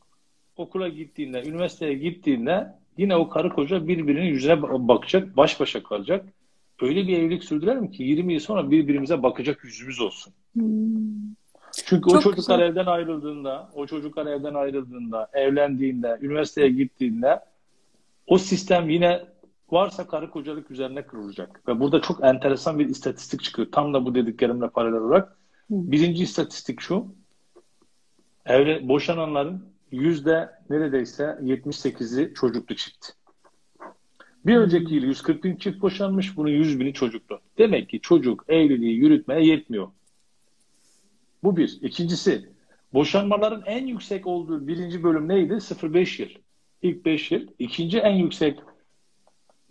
okula gittiğinde, üniversiteye gittiğinde yine o karı koca birbirinin yüzüne bakacak, baş başa kalacak öyle bir evlilik sürdürelim ki 20 yıl sonra birbirimize bakacak yüzümüz olsun. Hmm. Çünkü Çok o çocuklar güzel. evden ayrıldığında, o çocuklar evden ayrıldığında, evlendiğinde, üniversiteye gittiğinde o sistem yine varsa karı kocalık üzerine kurulacak. Ve burada çok enteresan bir istatistik çıkıyor. Tam da bu dediklerimle paralel olarak. Birinci istatistik şu. Evlen, boşananların yüzde neredeyse 78'i çocuklu çift. Bir önceki yıl 140 bin çift boşanmış, bunun 100 bini çocuklu. Demek ki çocuk evliliği yürütmeye yetmiyor. Bu bir. İkincisi, boşanmaların en yüksek olduğu birinci bölüm neydi? 0-5 yıl. İlk 5 yıl. İkinci en yüksek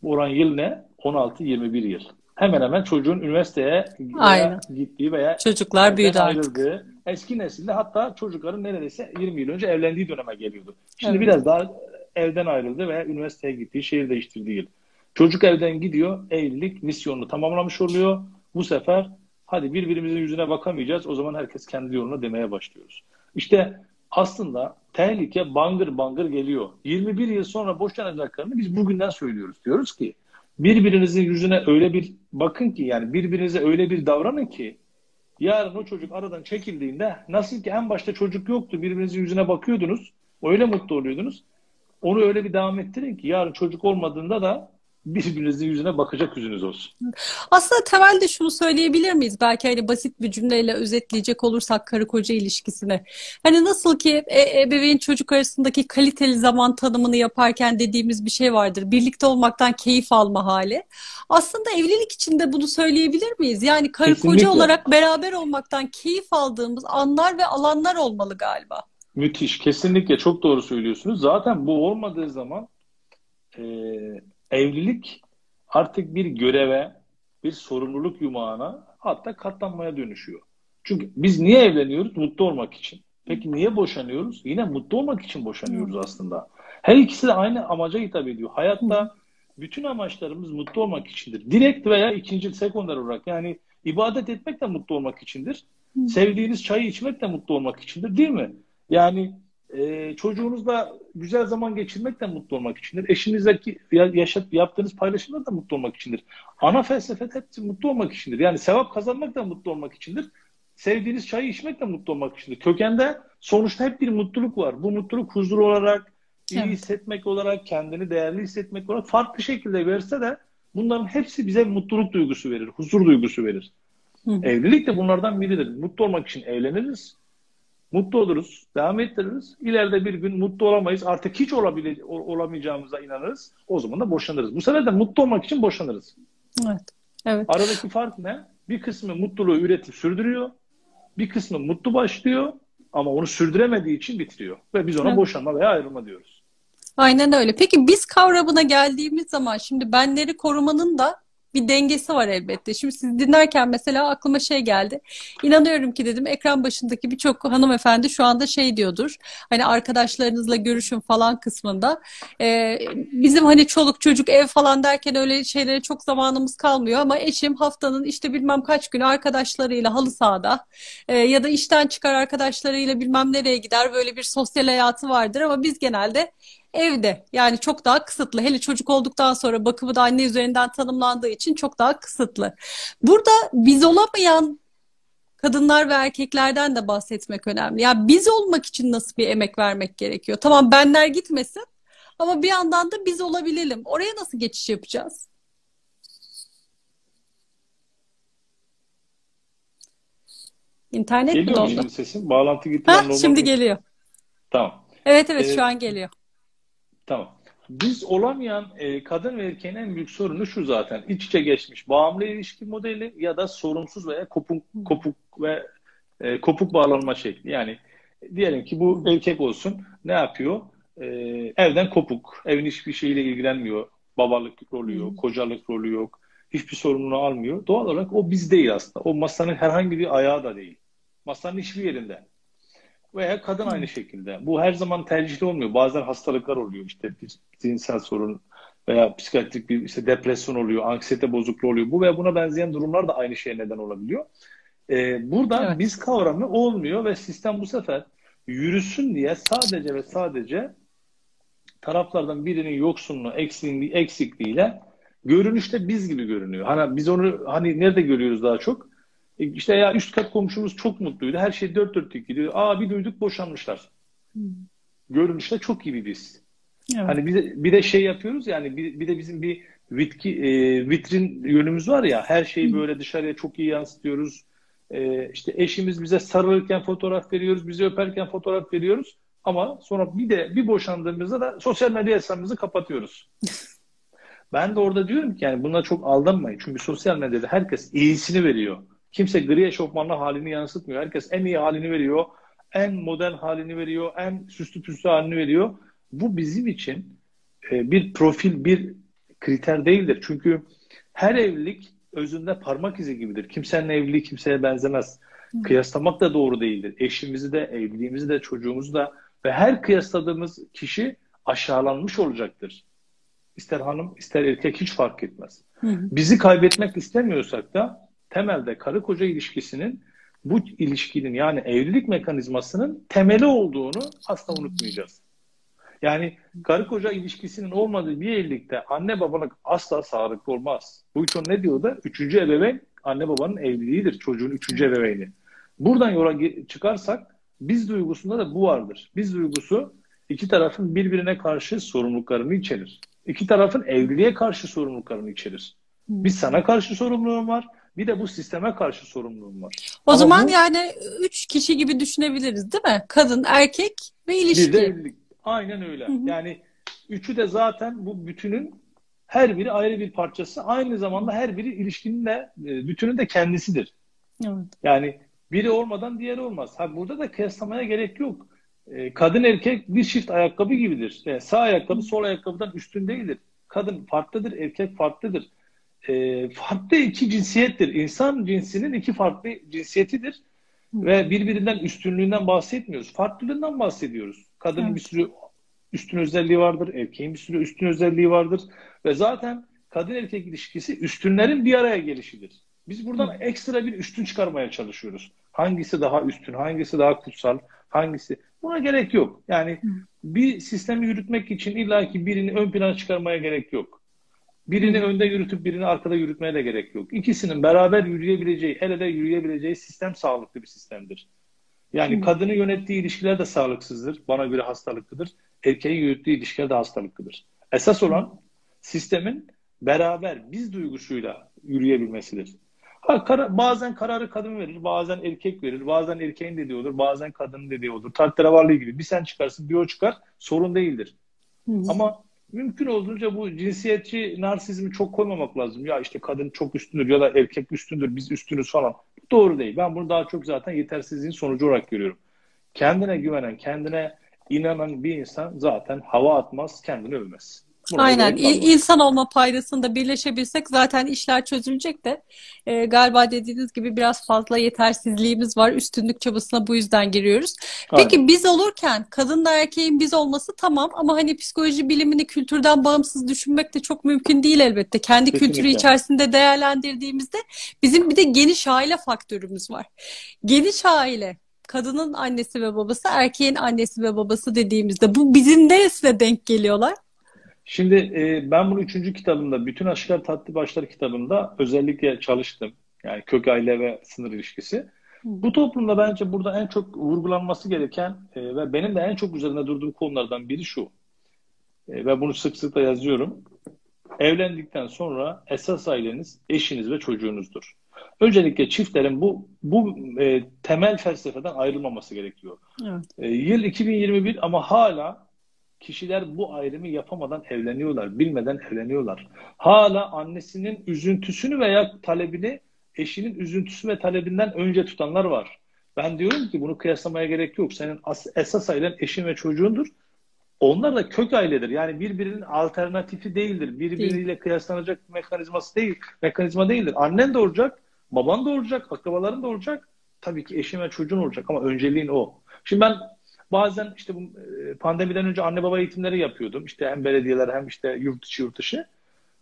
oran yıl ne? 16-21 yıl. Hemen hemen çocuğun üniversiteye Aynen. gittiği veya çocuklar büyüdü artık. Eski nesilde hatta çocukların neredeyse 20 yıl önce evlendiği döneme geliyordu. Şimdi evet. biraz daha evden ayrıldı veya üniversiteye gittiği, şehir değiştirdiği yıl. Çocuk evden gidiyor, evlilik misyonunu tamamlamış oluyor. Bu sefer hadi birbirimizin yüzüne bakamayacağız, o zaman herkes kendi yoluna demeye başlıyoruz. İşte aslında tehlike bangır bangır geliyor. 21 yıl sonra boşanacaklarını biz bugünden söylüyoruz. Diyoruz ki birbirinizin yüzüne öyle bir bakın ki yani birbirinize öyle bir davranın ki yarın o çocuk aradan çekildiğinde nasıl ki en başta çocuk yoktu birbirinizin yüzüne bakıyordunuz öyle mutlu oluyordunuz. Onu öyle bir devam ettirin ki yarın çocuk olmadığında da birbirinizin yüzüne bakacak yüzünüz olsun. Aslında temelde şunu söyleyebilir miyiz? Belki hani basit bir cümleyle özetleyecek olursak karı koca ilişkisine. Hani nasıl ki e ebeveyn çocuk arasındaki kaliteli zaman tanımını yaparken dediğimiz bir şey vardır. Birlikte olmaktan keyif alma hali. Aslında evlilik içinde bunu söyleyebilir miyiz? Yani karı Kesinlikle. koca olarak beraber olmaktan keyif aldığımız anlar ve alanlar olmalı galiba. Müthiş. Kesinlikle çok doğru söylüyorsunuz. Zaten bu olmadığı zaman e, evlilik artık bir göreve, bir sorumluluk yumağına hatta katlanmaya dönüşüyor. Çünkü biz niye evleniyoruz? Mutlu olmak için. Peki niye boşanıyoruz? Yine mutlu olmak için boşanıyoruz aslında. Her ikisi de aynı amaca hitap ediyor. Hayatta bütün amaçlarımız mutlu olmak içindir. Direkt veya ikinci, sekonder olarak yani ibadet etmek de mutlu olmak içindir. Sevdiğiniz çayı içmek de mutlu olmak içindir değil mi? Yani e, çocuğunuzla güzel zaman geçirmek de mutlu olmak içindir. Eşinizdeki yaşat, yaptığınız paylaşımlar da mutlu olmak içindir. Ana felsefe hepsi mutlu olmak içindir. Yani sevap kazanmak da mutlu olmak içindir. Sevdiğiniz çayı içmek de mutlu olmak içindir. Kökende sonuçta hep bir mutluluk var. Bu mutluluk huzur olarak, iyi evet. hissetmek olarak, kendini değerli hissetmek olarak farklı şekilde verse de bunların hepsi bize mutluluk duygusu verir, huzur duygusu verir. Hı. Evlilik de bunlardan biridir. Mutlu olmak için evleniriz Mutlu oluruz, devam ettiririz. İleride bir gün mutlu olamayız. Artık hiç olabile, olamayacağımıza inanırız. O zaman da boşanırız. Bu sefer de mutlu olmak için boşanırız. Evet. evet. Aradaki fark ne? Bir kısmı mutluluğu üretip sürdürüyor. Bir kısmı mutlu başlıyor ama onu sürdüremediği için bitiriyor. Ve biz ona evet. boşanma veya ayrılma diyoruz. Aynen öyle. Peki biz kavramına geldiğimiz zaman şimdi benleri korumanın da bir dengesi var elbette. Şimdi siz dinlerken mesela aklıma şey geldi. İnanıyorum ki dedim ekran başındaki birçok hanımefendi şu anda şey diyordur. Hani arkadaşlarınızla görüşün falan kısmında. Ee, bizim hani çoluk çocuk ev falan derken öyle şeylere çok zamanımız kalmıyor ama eşim haftanın işte bilmem kaç günü arkadaşlarıyla halı sahada e, ya da işten çıkar arkadaşlarıyla bilmem nereye gider böyle bir sosyal hayatı vardır ama biz genelde evde. Yani çok daha kısıtlı. Hele çocuk olduktan sonra bakımı da anne üzerinden tanımlandığı için çok daha kısıtlı. Burada biz olamayan kadınlar ve erkeklerden de bahsetmek önemli. Ya yani biz olmak için nasıl bir emek vermek gerekiyor? Tamam benler gitmesin ama bir yandan da biz olabilelim. Oraya nasıl geçiş yapacağız? İnternet geliyor mi Geliyor şimdi sesin? Bağlantı gitti. Ha, şimdi geliyor. Tamam. Evet evet ee, şu an geliyor. Tamam. Biz olamayan e, kadın ve erkeğin en büyük sorunu şu zaten. İç içe geçmiş bağımlı ilişki modeli ya da sorumsuz veya kopuk kopuk ve e, kopuk bağlanma şekli. Yani diyelim ki bu erkek olsun ne yapıyor? E, evden kopuk. Evin hiçbir şeyle ilgilenmiyor. Babalık rolü yok, kocalık rolü yok. Hiçbir sorumluluğu almıyor. Doğal olarak o biz değil aslında. O masanın herhangi bir ayağı da değil. Masanın hiçbir yerinde. Veya kadın aynı şekilde. Bu her zaman tercihli olmuyor. Bazen hastalıklar oluyor. İşte bir zihinsel sorun veya psikiyatrik bir işte depresyon oluyor, anksiyete bozukluğu oluyor. Bu ve buna benzeyen durumlar da aynı şeye neden olabiliyor. Ee, burada evet. biz kavramı olmuyor ve sistem bu sefer yürüsün diye sadece ve sadece taraflardan birinin yoksunluğu, eksikliği, eksikliğiyle görünüşte biz gibi görünüyor. Hani biz onu hani nerede görüyoruz daha çok? E işte ya üst kat komşumuz çok mutluydu. Her şey dört dörtlük gidiyor. Aa bir duyduk boşanmışlar. Hmm. Görünüşte çok iyi bir biz. Evet. Hani bir de, bir de şey yapıyoruz yani bir, bir de bizim bir vitki, e, vitrin yönümüz var ya her şeyi böyle dışarıya çok iyi yansıtıyoruz. E, işte eşimiz bize sarılırken fotoğraf veriyoruz, bizi öperken fotoğraf veriyoruz. Ama sonra bir de bir boşandığımızda da sosyal medya hesabımızı kapatıyoruz. (laughs) ben de orada diyorum ki yani buna çok aldanmayın. Çünkü sosyal medyada herkes iyisini veriyor. Kimse gri eşofmanlı halini yansıtmıyor. Herkes en iyi halini veriyor. En modern halini veriyor. En süslü püslü halini veriyor. Bu bizim için e, bir profil, bir kriter değildir. Çünkü her evlilik özünde parmak izi gibidir. Kimsenin evliliği kimseye benzemez. Kıyaslamak da doğru değildir. Eşimizi de, evliliğimizi de, çocuğumuzu da ve her kıyasladığımız kişi aşağılanmış olacaktır. İster hanım, ister erkek hiç fark etmez. Hı hı. Bizi kaybetmek istemiyorsak da temelde karı koca ilişkisinin bu ilişkinin yani evlilik mekanizmasının temeli olduğunu asla unutmayacağız. Yani karı koca ilişkisinin olmadığı bir evlilikte anne babalık asla sağlıklı olmaz. Bu Newton ne diyor da? Üçüncü ebeveyn anne babanın evliliğidir. Çocuğun üçüncü ebeveyni. Buradan yola çıkarsak biz duygusunda da bu vardır. Biz duygusu iki tarafın birbirine karşı sorumluluklarını içerir. İki tarafın evliliğe karşı sorumluluklarını içerir. Bir sana karşı sorumluluğum var. Bir de bu sisteme karşı sorumluluğum var. O Ama zaman bu, yani üç kişi gibi düşünebiliriz değil mi? Kadın, erkek ve ilişki. Bir de evlilik. Aynen öyle. Hı hı. Yani üçü de zaten bu bütünün her biri ayrı bir parçası. Aynı zamanda her biri ilişkinin de e, bütünün de kendisidir. Evet. Yani biri olmadan diğeri olmaz. Ha burada da kıyaslamaya gerek yok. E, kadın erkek bir çift ayakkabı gibidir. Yani sağ ayakkabı sol ayakkabıdan üstün değildir. Kadın farklıdır, erkek farklıdır. E, farklı iki cinsiyettir. İnsan cinsinin iki farklı cinsiyetidir. Ve birbirinden üstünlüğünden bahsetmiyoruz. Farklılığından bahsediyoruz. Kadının evet. bir sürü üstün özelliği vardır. Erkeğin bir sürü üstün özelliği vardır. Ve zaten kadın erkek ilişkisi üstünlerin bir araya gelişidir. Biz buradan Hı. ekstra bir üstün çıkarmaya çalışıyoruz. Hangisi daha üstün, hangisi daha kutsal, hangisi... Buna gerek yok. Yani Hı. bir sistemi yürütmek için illaki birini ön plana çıkarmaya gerek yok. Birini Hı. önde yürütüp birini arkada yürütmeye de gerek yok. İkisinin beraber yürüyebileceği, el ele yürüyebileceği sistem sağlıklı bir sistemdir. Yani Hı. kadını yönettiği ilişkiler de sağlıksızdır. Bana göre hastalıklıdır. Erkeğin yürüttüğü ilişkiler de hastalıklıdır. Esas olan sistemin beraber biz duygusuyla yürüyebilmesidir. Ha, kara, bazen kararı kadın verir, bazen erkek verir, bazen erkeğin dediği olur, bazen kadının dediği olur. Tarttaravarlığı gibi. Bir sen çıkarsın, bir o çıkar. Sorun değildir. Hı. Ama mümkün olduğunca bu cinsiyetçi narsizmi çok koymamak lazım. Ya işte kadın çok üstündür ya da erkek üstündür, biz üstünüz falan. Doğru değil. Ben bunu daha çok zaten yetersizliğin sonucu olarak görüyorum. Kendine güvenen, kendine inanan bir insan zaten hava atmaz, kendini övmez. Aynen. İnsan olma paydasında birleşebilsek zaten işler çözülecek de e, galiba dediğiniz gibi biraz fazla yetersizliğimiz var. Üstünlük çabasına bu yüzden giriyoruz. Peki Aynen. biz olurken kadınla erkeğin biz olması tamam ama hani psikoloji bilimini kültürden bağımsız düşünmek de çok mümkün değil elbette. Kendi Kesinlikle. kültürü içerisinde değerlendirdiğimizde bizim bir de geniş aile faktörümüz var. Geniş aile kadının annesi ve babası, erkeğin annesi ve babası dediğimizde bu bizim neresine denk geliyorlar? Şimdi e, ben bunu üçüncü kitabımda, Bütün Aşklar Tatlı Başlar kitabında özellikle çalıştım. Yani kök aile ve sınır ilişkisi. Bu toplumda bence burada en çok vurgulanması gereken e, ve benim de en çok üzerinde durduğum konulardan biri şu. E, ve bunu sık sık da yazıyorum. Evlendikten sonra esas aileniz eşiniz ve çocuğunuzdur. Öncelikle çiftlerin bu bu e, temel felsefeden ayrılmaması gerekiyor. Evet. E, yıl 2021 ama hala kişiler bu ayrımı yapamadan evleniyorlar, bilmeden evleniyorlar. Hala annesinin üzüntüsünü veya talebini eşinin üzüntüsü ve talebinden önce tutanlar var. Ben diyorum ki bunu kıyaslamaya gerek yok. Senin esas ailen eşin ve çocuğundur. Onlar da kök ailedir. Yani birbirinin alternatifi değildir. Birbiriyle değil. kıyaslanacak bir mekanizması değil, mekanizma değildir. Annen de olacak, baban da olacak, akrabaların da olacak. Tabii ki eşin ve çocuğun olacak ama önceliğin o. Şimdi ben bazen işte bu e, pandemiden önce anne baba eğitimleri yapıyordum. İşte hem belediyeler hem işte yurt içi yurt dışı.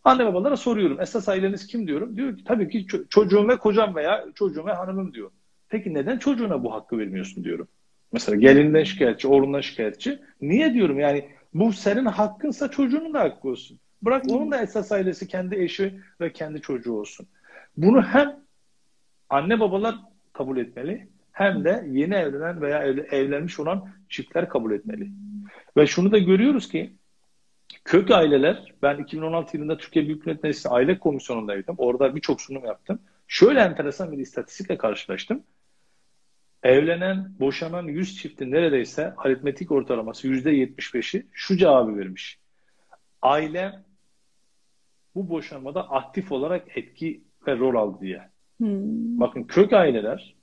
Anne babalara soruyorum. Esas aileniz kim diyorum. Diyor ki tabii ki çocuğum ve kocam veya çocuğum ve hanımım diyor. Peki neden çocuğuna bu hakkı vermiyorsun diyorum. Mesela gelinden şikayetçi, oğlundan şikayetçi. Niye diyorum yani bu senin hakkınsa çocuğunun da hakkı olsun. Bırak onun da esas ailesi kendi eşi ve kendi çocuğu olsun. Bunu hem anne babalar kabul etmeli hem de yeni evlenen veya evlenmiş olan çiftler kabul etmeli. Ve şunu da görüyoruz ki kök aileler, ben 2016 yılında Türkiye Büyük Millet Meclisi Aile Komisyonu'ndaydım. Orada birçok sunum yaptım. Şöyle enteresan bir istatistikle karşılaştım. Evlenen, boşanan 100 çiftin neredeyse aritmetik ortalaması %75'i şu cevabı vermiş. Aile bu boşanmada aktif olarak etki ve rol aldı diye. Hmm. Bakın kök aileler.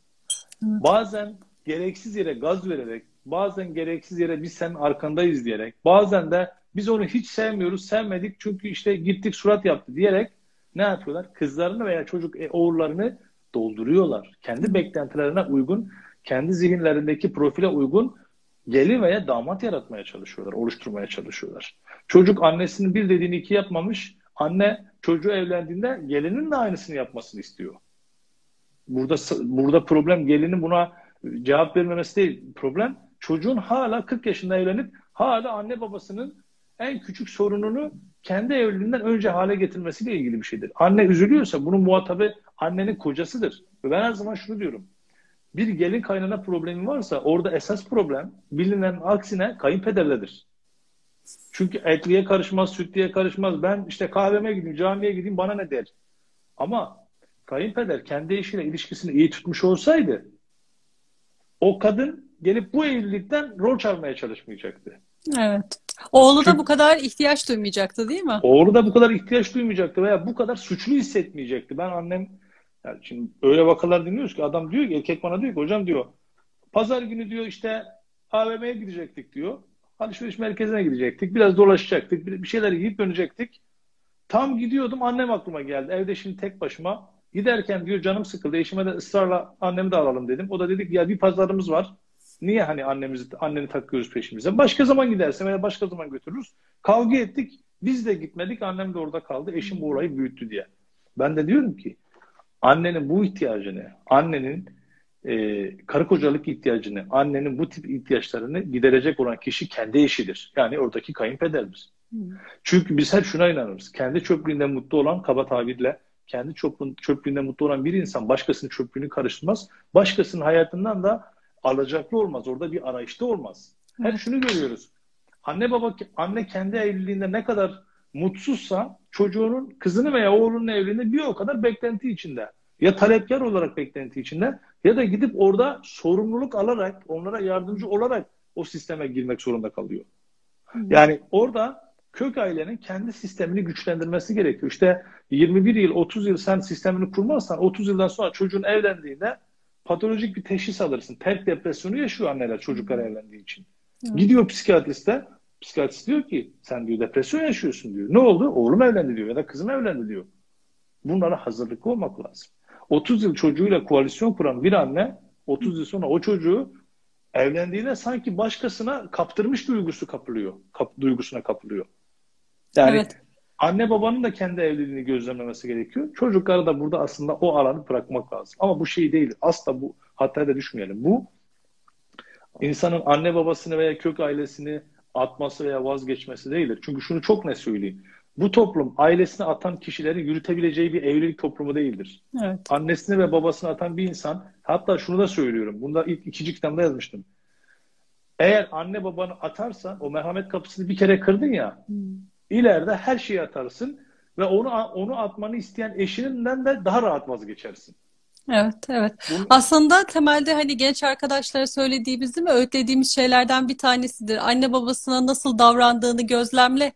Bazen gereksiz yere gaz vererek, bazen gereksiz yere biz sen arkandayız diyerek, bazen de biz onu hiç sevmiyoruz, sevmedik çünkü işte gittik surat yaptı diyerek ne yapıyorlar? Kızlarını veya çocuk e, oğullarını dolduruyorlar. Kendi beklentilerine uygun, kendi zihinlerindeki profile uygun gelin veya damat yaratmaya çalışıyorlar, oluşturmaya çalışıyorlar. Çocuk annesinin bir dediğini iki yapmamış, anne çocuğu evlendiğinde gelinin de aynısını yapmasını istiyor. Burada burada problem gelinin buna cevap vermemesi değil. Problem çocuğun hala 40 yaşında evlenip hala anne babasının en küçük sorununu kendi evliliğinden önce hale getirmesiyle ilgili bir şeydir. Anne üzülüyorsa bunun muhatabı annenin kocasıdır. Ve ben her zaman şunu diyorum. Bir gelin kaynana problemi varsa orada esas problem bilinen aksine kayınpederledir. Çünkü etliye karışmaz, sütliye karışmaz. Ben işte kahveme gideyim, camiye gideyim bana ne der. Ama kayınpeder kendi eşiyle ilişkisini iyi tutmuş olsaydı o kadın gelip bu evlilikten rol çalmaya çalışmayacaktı. Evet. Oğlu Çünkü, da bu kadar ihtiyaç duymayacaktı değil mi? Oğlu da bu kadar ihtiyaç duymayacaktı veya bu kadar suçlu hissetmeyecekti. Ben annem yani şimdi öyle vakalar dinliyoruz ki adam diyor ki erkek bana diyor ki hocam diyor pazar günü diyor işte AVM'ye gidecektik diyor. Alışveriş merkezine gidecektik. Biraz dolaşacaktık. Bir şeyler yiyip dönecektik. Tam gidiyordum annem aklıma geldi. Evde şimdi tek başıma. Giderken diyor canım sıkıldı. Eşime de ısrarla annemi de alalım dedim. O da dedi ki ya bir pazarımız var. Niye hani annemizi anneni takıyoruz peşimize? Başka zaman giderse veya başka zaman götürürüz. Kavga ettik. Biz de gitmedik. Annem de orada kaldı. Eşim bu olayı büyüttü diye. Ben de diyorum ki annenin bu ihtiyacını, annenin e, karı kocalık ihtiyacını, annenin bu tip ihtiyaçlarını giderecek olan kişi kendi eşidir. Yani oradaki kayınpederdir. Hmm. Çünkü biz hep şuna inanırız. Kendi çöplüğünde mutlu olan kaba tabirle kendi çöplüğün, çöplüğünde mutlu olan bir insan başkasının çöplüğünü karıştırmaz. Başkasının hayatından da alacaklı olmaz. Orada bir arayışta olmaz. Hep şunu görüyoruz. Anne baba anne kendi evliliğinde ne kadar mutsuzsa çocuğunun kızını veya oğlunun evliliğinde bir o kadar beklenti içinde. Ya talepkar olarak beklenti içinde ya da gidip orada sorumluluk alarak onlara yardımcı olarak o sisteme girmek zorunda kalıyor. Yani orada kök ailenin kendi sistemini güçlendirmesi gerekiyor. İşte 21 yıl, 30 yıl sen sistemini kurmazsan 30 yıldan sonra çocuğun evlendiğinde patolojik bir teşhis alırsın. Terk depresyonu yaşıyor anneler çocuklar evlendiği için. Evet. Gidiyor psikiyatriste. Psikiyatrist diyor ki sen diyor depresyon yaşıyorsun diyor. Ne oldu? Oğlum evlendi diyor ya da kızım evlendi diyor. Bunlara hazırlıklı olmak lazım. 30 yıl çocuğuyla koalisyon kuran bir anne 30 yıl sonra o çocuğu evlendiğinde sanki başkasına kaptırmış duygusu kapılıyor. Kap, duygusuna kapılıyor. Yani evet. anne babanın da kendi evliliğini gözlemlemesi gerekiyor. Çocuklara da burada aslında o alanı bırakmak lazım. Ama bu şey değil. Asla bu hataya da düşmeyelim. Bu insanın anne babasını veya kök ailesini atması veya vazgeçmesi değildir. Çünkü şunu çok ne söyleyeyim. Bu toplum ailesine atan kişileri yürütebileceği bir evlilik toplumu değildir. Evet. Annesini ve babasını atan bir insan, hatta şunu da söylüyorum, bunda ilk ikinci kitabımda yazmıştım. Eğer anne babanı atarsan, o merhamet kapısını bir kere kırdın ya, hmm. İleride her şeyi atarsın ve onu onu atmanı isteyen eşininden de daha rahat vazgeçersin. Evet, evet. Bunu... Aslında temelde hani genç arkadaşlara söylediğimiz değil mi, öğütlediğimiz şeylerden bir tanesidir. Anne babasına nasıl davrandığını gözlemle.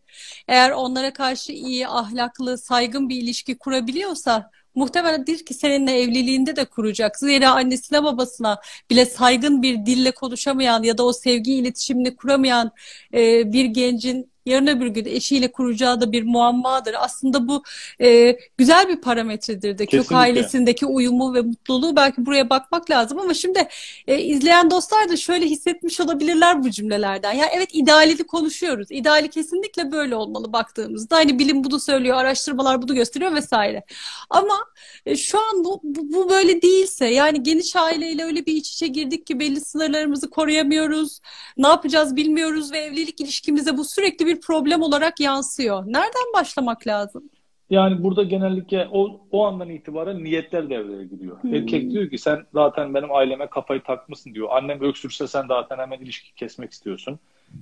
Eğer onlara karşı iyi, ahlaklı, saygın bir ilişki kurabiliyorsa muhtemelendir ki seninle evliliğinde de kuracak. Zira annesine babasına bile saygın bir dille konuşamayan ya da o sevgi iletişimini kuramayan e, bir gencin yarın öbür gün eşiyle kuracağı da bir muammadır. Aslında bu e, güzel bir parametredir de kök ailesindeki uyumu ve mutluluğu belki buraya bakmak lazım ama şimdi e, izleyen dostlar da şöyle hissetmiş olabilirler bu cümlelerden. Ya evet idealini konuşuyoruz. İdeali kesinlikle böyle olmalı baktığımızda. Hani bilim bunu söylüyor, araştırmalar bunu gösteriyor vesaire. Ama e, şu an bu, bu, bu böyle değilse yani geniş aileyle öyle bir iç içe girdik ki belli sınırlarımızı koruyamıyoruz. Ne yapacağız bilmiyoruz ve evlilik ilişkimize bu sürekli bir bir problem olarak yansıyor. Nereden başlamak lazım? Yani burada genellikle o, o andan itibaren niyetler devreye giriyor. Hmm. Erkek diyor ki sen zaten benim aileme kafayı takmışsın diyor. Annem öksürse sen zaten hemen ilişki kesmek istiyorsun.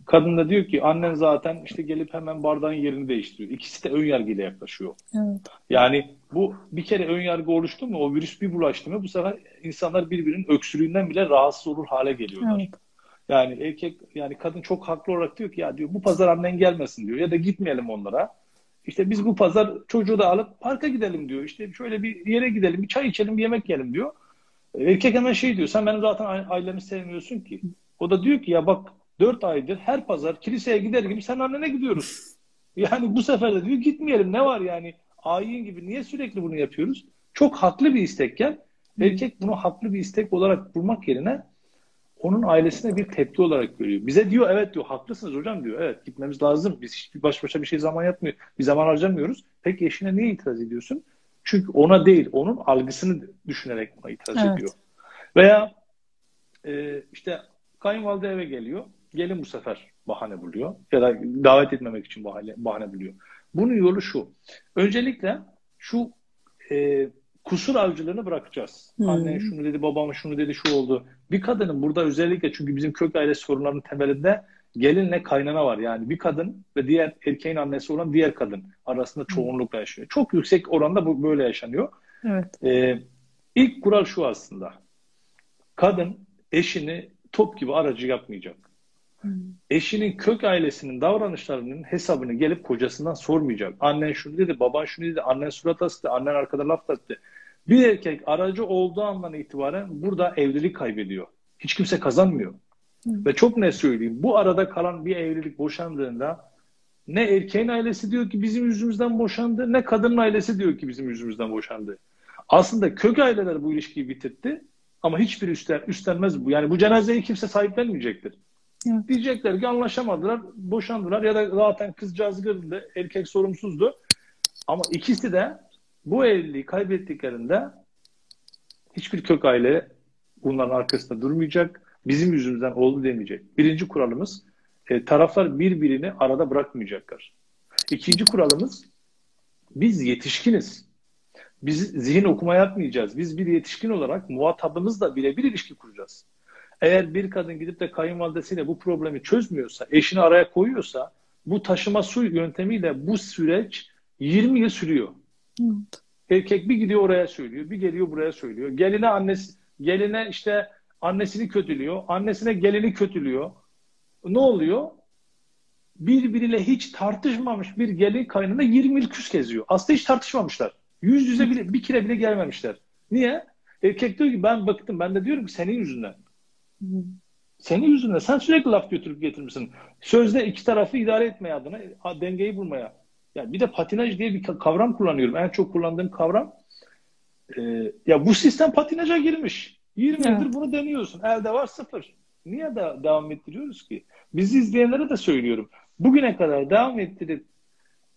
Kadın da diyor ki annen zaten işte gelip hemen bardağın yerini değiştiriyor. İkisi de ön yargıyla yaklaşıyor. Evet. Yani bu bir kere ön yargı oluştu mu o virüs bir bulaştı mı bu sefer insanlar birbirinin öksürüğünden bile rahatsız olur hale geliyorlar. Evet. Yani erkek yani kadın çok haklı olarak diyor ki ya diyor bu pazar annen gelmesin diyor ya da gitmeyelim onlara. İşte biz bu pazar çocuğu da alıp parka gidelim diyor. İşte şöyle bir yere gidelim, bir çay içelim, bir yemek yiyelim diyor. Erkek hemen şey diyor, sen benim zaten ailemi sevmiyorsun ki. O da diyor ki ya bak dört aydır her pazar kiliseye gider gibi sen annene gidiyoruz. (laughs) Yani bu sefer de diyor gitmeyelim ne var yani ayin gibi niye sürekli bunu yapıyoruz? Çok haklı bir istekken erkek bunu haklı bir istek olarak bulmak yerine onun ailesine bir tepki olarak görüyor. Bize diyor evet diyor haklısınız hocam diyor. Evet gitmemiz lazım. Biz hiçbir baş başa bir şey zaman yapmıyor. Bir zaman harcamıyoruz. Peki eşine niye itiraz ediyorsun? Çünkü ona değil, onun algısını düşünerek ona itiraz evet. ediyor. Veya e, işte kayınvalide eve geliyor. Gelin bu sefer bahane buluyor. Ya da davet etmemek için bahane, bahane buluyor. Bunun yolu şu. Öncelikle şu e, kusur avcılığını bırakacağız. Hmm. Annen şunu dedi, babam şunu dedi, şu oldu. Bir kadının burada özellikle çünkü bizim kök aile sorunlarının temelinde gelinle kaynana var. Yani bir kadın ve diğer erkeğin annesi olan diğer kadın arasında çoğunlukla yaşıyor. Çok yüksek oranda bu böyle yaşanıyor. Evet. Ee, ilk kural şu aslında. Kadın eşini top gibi aracı yapmayacak. Hmm. Eşinin kök ailesinin davranışlarının hesabını gelip kocasından sormayacak. Annen şunu dedi, baban şunu dedi, annen surat astı, annen arkada laf attı. Bir erkek aracı olduğu andan itibaren burada evlilik kaybediyor. Hiç kimse kazanmıyor. Hı. Ve çok ne söyleyeyim. Bu arada kalan bir evlilik boşandığında ne erkeğin ailesi diyor ki bizim yüzümüzden boşandı ne kadının ailesi diyor ki bizim yüzümüzden boşandı. Aslında kök aileler bu ilişkiyi bitirdi ama hiçbir üstlen, üstlenmez bu. Yani bu cenazeyi kimse sahiplenmeyecektir. Evet. Diyecekler ki anlaşamadılar, boşandılar ya da zaten kızcağız kırıldı, erkek sorumsuzdu. Ama ikisi de bu evliliği kaybettiklerinde hiçbir kök aile bunların arkasında durmayacak. Bizim yüzümüzden oldu demeyecek. Birinci kuralımız e, taraflar birbirini arada bırakmayacaklar. İkinci kuralımız biz yetişkiniz. Biz zihin okuma yapmayacağız. Biz bir yetişkin olarak muhatabımızla birebir ilişki kuracağız. Eğer bir kadın gidip de kayınvalidesiyle bu problemi çözmüyorsa, eşini araya koyuyorsa bu taşıma su yöntemiyle bu süreç 20 yıl sürüyor. Evet. Erkek bir gidiyor oraya söylüyor, bir geliyor buraya söylüyor. Geline annesi, geline işte annesini kötülüyor, annesine gelini kötülüyor. Ne oluyor? Birbiriyle hiç tartışmamış bir gelin kaynına 20 yıl küs geziyor. Aslında hiç tartışmamışlar. Yüz yüze bile, bir kere bile gelmemişler. Niye? Erkek diyor ki ben baktım. Ben de diyorum ki senin yüzünden. Senin yüzünden. Sen sürekli laf götürüp getirmişsin. Sözde iki tarafı idare etmeye adına, dengeyi bulmaya. Yani bir de patinaj diye bir kavram kullanıyorum. En çok kullandığım kavram. Ee, ya bu sistem patinaja girmiş. 20 evet. yıldır bunu deniyorsun. Elde var sıfır. Niye de devam ettiriyoruz ki? Bizi izleyenlere de söylüyorum. Bugüne kadar devam ettirip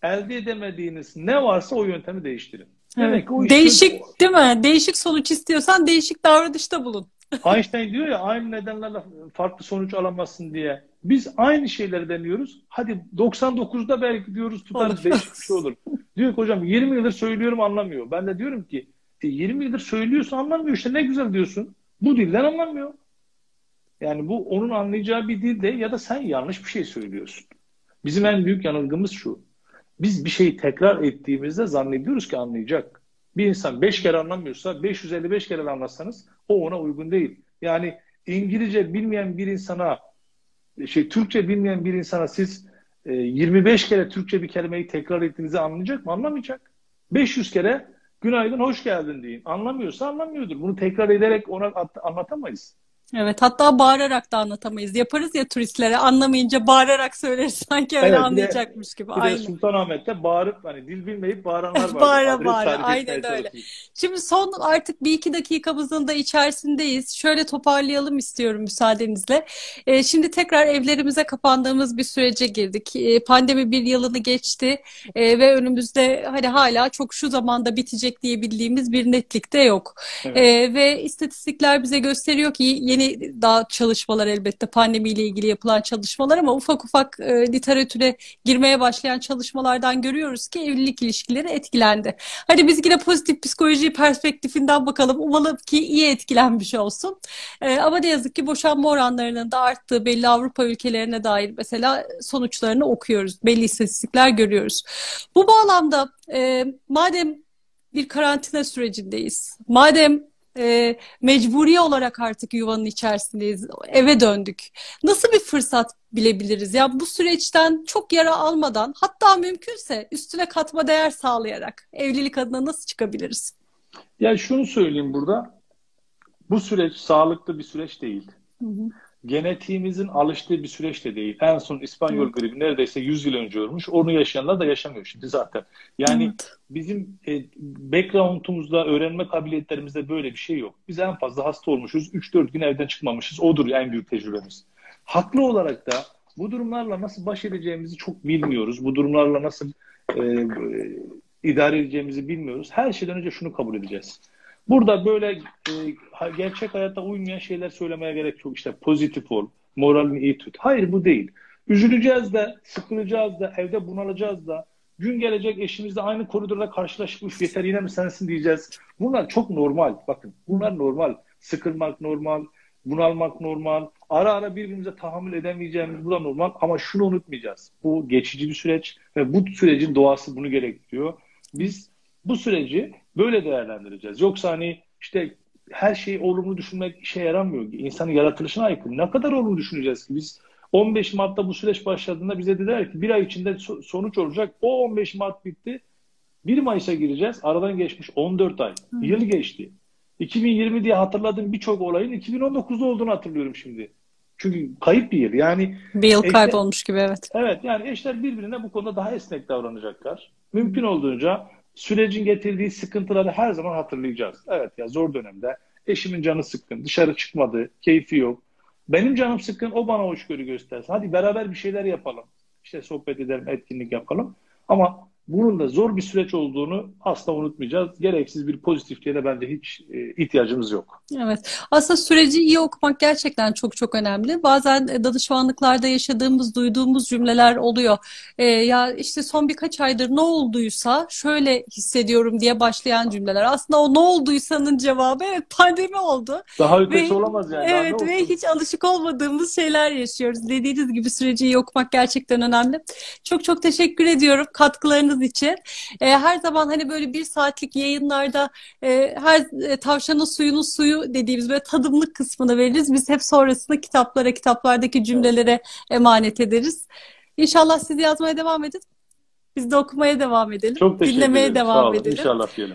elde edemediğiniz ne varsa o yöntemi değiştirin. Evet. o değişik değil mi? Değişik sonuç istiyorsan değişik davranışta bulun. Einstein diyor ya aynı nedenlerle farklı sonuç alamazsın diye. Biz aynı şeyleri deniyoruz. Hadi 99'da belki diyoruz tutarız değişik bir şey olur. Diyor ki hocam 20 yıldır söylüyorum anlamıyor. Ben de diyorum ki e, 20 yıldır söylüyorsun anlamıyor işte ne güzel diyorsun. Bu dilden anlamıyor. Yani bu onun anlayacağı bir dil de ya da sen yanlış bir şey söylüyorsun. Bizim en büyük yanılgımız şu. Biz bir şeyi tekrar ettiğimizde zannediyoruz ki anlayacak. Bir insan 5 kere anlamıyorsa 555 kere anlatsanız o ona uygun değil. Yani İngilizce bilmeyen bir insana şey Türkçe bilmeyen bir insana siz e, 25 kere Türkçe bir kelimeyi tekrar ettiğinizi anlayacak mı? Anlamayacak. 500 kere günaydın hoş geldin deyin. Anlamıyorsa anlamıyordur. Bunu tekrar ederek ona anlatamayız. Evet hatta bağırarak da anlatamayız. Yaparız ya turistlere anlamayınca bağırarak söyleriz (laughs) sanki öyle evet, anlayacakmış de, gibi. Bir aynen. de Sultanahmet'te bağırıp hani dil bilmeyip bağıranlar (laughs) var. bağıra bağıra aynen öyle. Şimdi son artık bir iki dakikamızın da içerisindeyiz. Şöyle toparlayalım istiyorum müsaadenizle. Ee, şimdi tekrar evlerimize kapandığımız bir sürece girdik. Ee, pandemi bir yılını geçti ee, ve önümüzde hani hala çok şu zamanda bitecek diye bildiğimiz bir netlikte yok. Evet. Ee, ve istatistikler bize gösteriyor ki yeni daha çalışmalar elbette pandemiyle ilgili yapılan çalışmalar ama ufak ufak e, literatüre girmeye başlayan çalışmalardan görüyoruz ki evlilik ilişkileri etkilendi. Hadi biz yine pozitif psikoloji perspektifinden bakalım. Umalım ki iyi etkilenmiş olsun. E, ama ne yazık ki boşanma oranlarının da arttığı belli Avrupa ülkelerine dair mesela sonuçlarını okuyoruz. Belli istatistikler görüyoruz. Bu bağlamda e, madem bir karantina sürecindeyiz, madem e, mecburi olarak artık yuvanın içerisindeyiz, eve döndük. Nasıl bir fırsat bilebiliriz? Ya bu süreçten çok yara almadan, hatta mümkünse üstüne katma değer sağlayarak evlilik adına nasıl çıkabiliriz? Ya şunu söyleyeyim burada. Bu süreç sağlıklı bir süreç değil. Hı hı genetiğimizin alıştığı bir süreç de değil. En son İspanyol gribi neredeyse 100 yıl önce olmuş. Onu yaşayanlar da yaşamıyor şimdi zaten. Yani evet. bizim e, background'umuzda, öğrenme kabiliyetlerimizde böyle bir şey yok. Biz en fazla hasta olmuşuz. 3-4 gün evden çıkmamışız. Odur en büyük tecrübemiz. Haklı olarak da bu durumlarla nasıl baş edeceğimizi çok bilmiyoruz. Bu durumlarla nasıl e, e, idare edeceğimizi bilmiyoruz. Her şeyden önce şunu kabul edeceğiz. Burada böyle e, gerçek hayatta uymayan şeyler söylemeye gerek yok. İşte pozitif ol, moralini iyi tut. Hayır bu değil. Üzüleceğiz de, sıkılacağız da, evde bunalacağız da, gün gelecek eşimizle aynı koridorda karşılaşmış yeter yine mi sensin diyeceğiz. Bunlar çok normal. Bakın bunlar normal. Sıkılmak normal, bunalmak normal. Ara ara birbirimize tahammül edemeyeceğimiz bu da normal. Ama şunu unutmayacağız. Bu geçici bir süreç ve bu sürecin doğası bunu gerektiriyor. Biz bu süreci böyle değerlendireceğiz. Yoksa hani işte her şeyi olumlu düşünmek işe yaramıyor. İnsanın yaratılışına aykırı. Ne kadar olumlu düşüneceğiz ki biz 15 Mart'ta bu süreç başladığında bize dediler ki bir ay içinde sonuç olacak. O 15 Mart bitti. 1 Mayıs'a gireceğiz. Aradan geçmiş 14 ay. Hı. Yıl geçti. 2020 diye hatırladığım birçok olayın 2019'da olduğunu hatırlıyorum şimdi. Çünkü kayıp bir yıl. Yani bir yıl eşler, kaybolmuş gibi evet. Evet yani eşler birbirine bu konuda daha esnek davranacaklar. Mümkün olduğunca sürecin getirdiği sıkıntıları her zaman hatırlayacağız. Evet ya zor dönemde eşimin canı sıkkın, dışarı çıkmadı, keyfi yok. Benim canım sıkkın, o bana hoşgörü göstersin. Hadi beraber bir şeyler yapalım. İşte sohbet edelim, etkinlik yapalım. Ama bunun da zor bir süreç olduğunu asla unutmayacağız. Gereksiz bir pozitifliğe de bence hiç e, ihtiyacımız yok. Evet. Aslında süreci iyi okumak gerçekten çok çok önemli. Bazen e, danışmanlıklarda yaşadığımız, duyduğumuz cümleler oluyor. E, ya işte son birkaç aydır ne olduysa şöyle hissediyorum diye başlayan cümleler. Aslında o ne olduysanın cevabı evet pandemi oldu. Daha ötesi ve, olamaz yani. Evet ve hiç alışık olmadığımız şeyler yaşıyoruz. Dediğiniz gibi süreci iyi okumak gerçekten önemli. Çok çok teşekkür ediyorum katkılarınız için. E, her zaman hani böyle bir saatlik yayınlarda e, her e, tavşanın suyunun suyu dediğimiz böyle tadımlık kısmını veririz. Biz hep sonrasında kitaplara, kitaplardaki cümlelere emanet ederiz. İnşallah siz yazmaya devam edin. Biz de okumaya devam edelim. Çok teşekkür Dinlemeye ederim. devam edelim. İnşallah diyelim.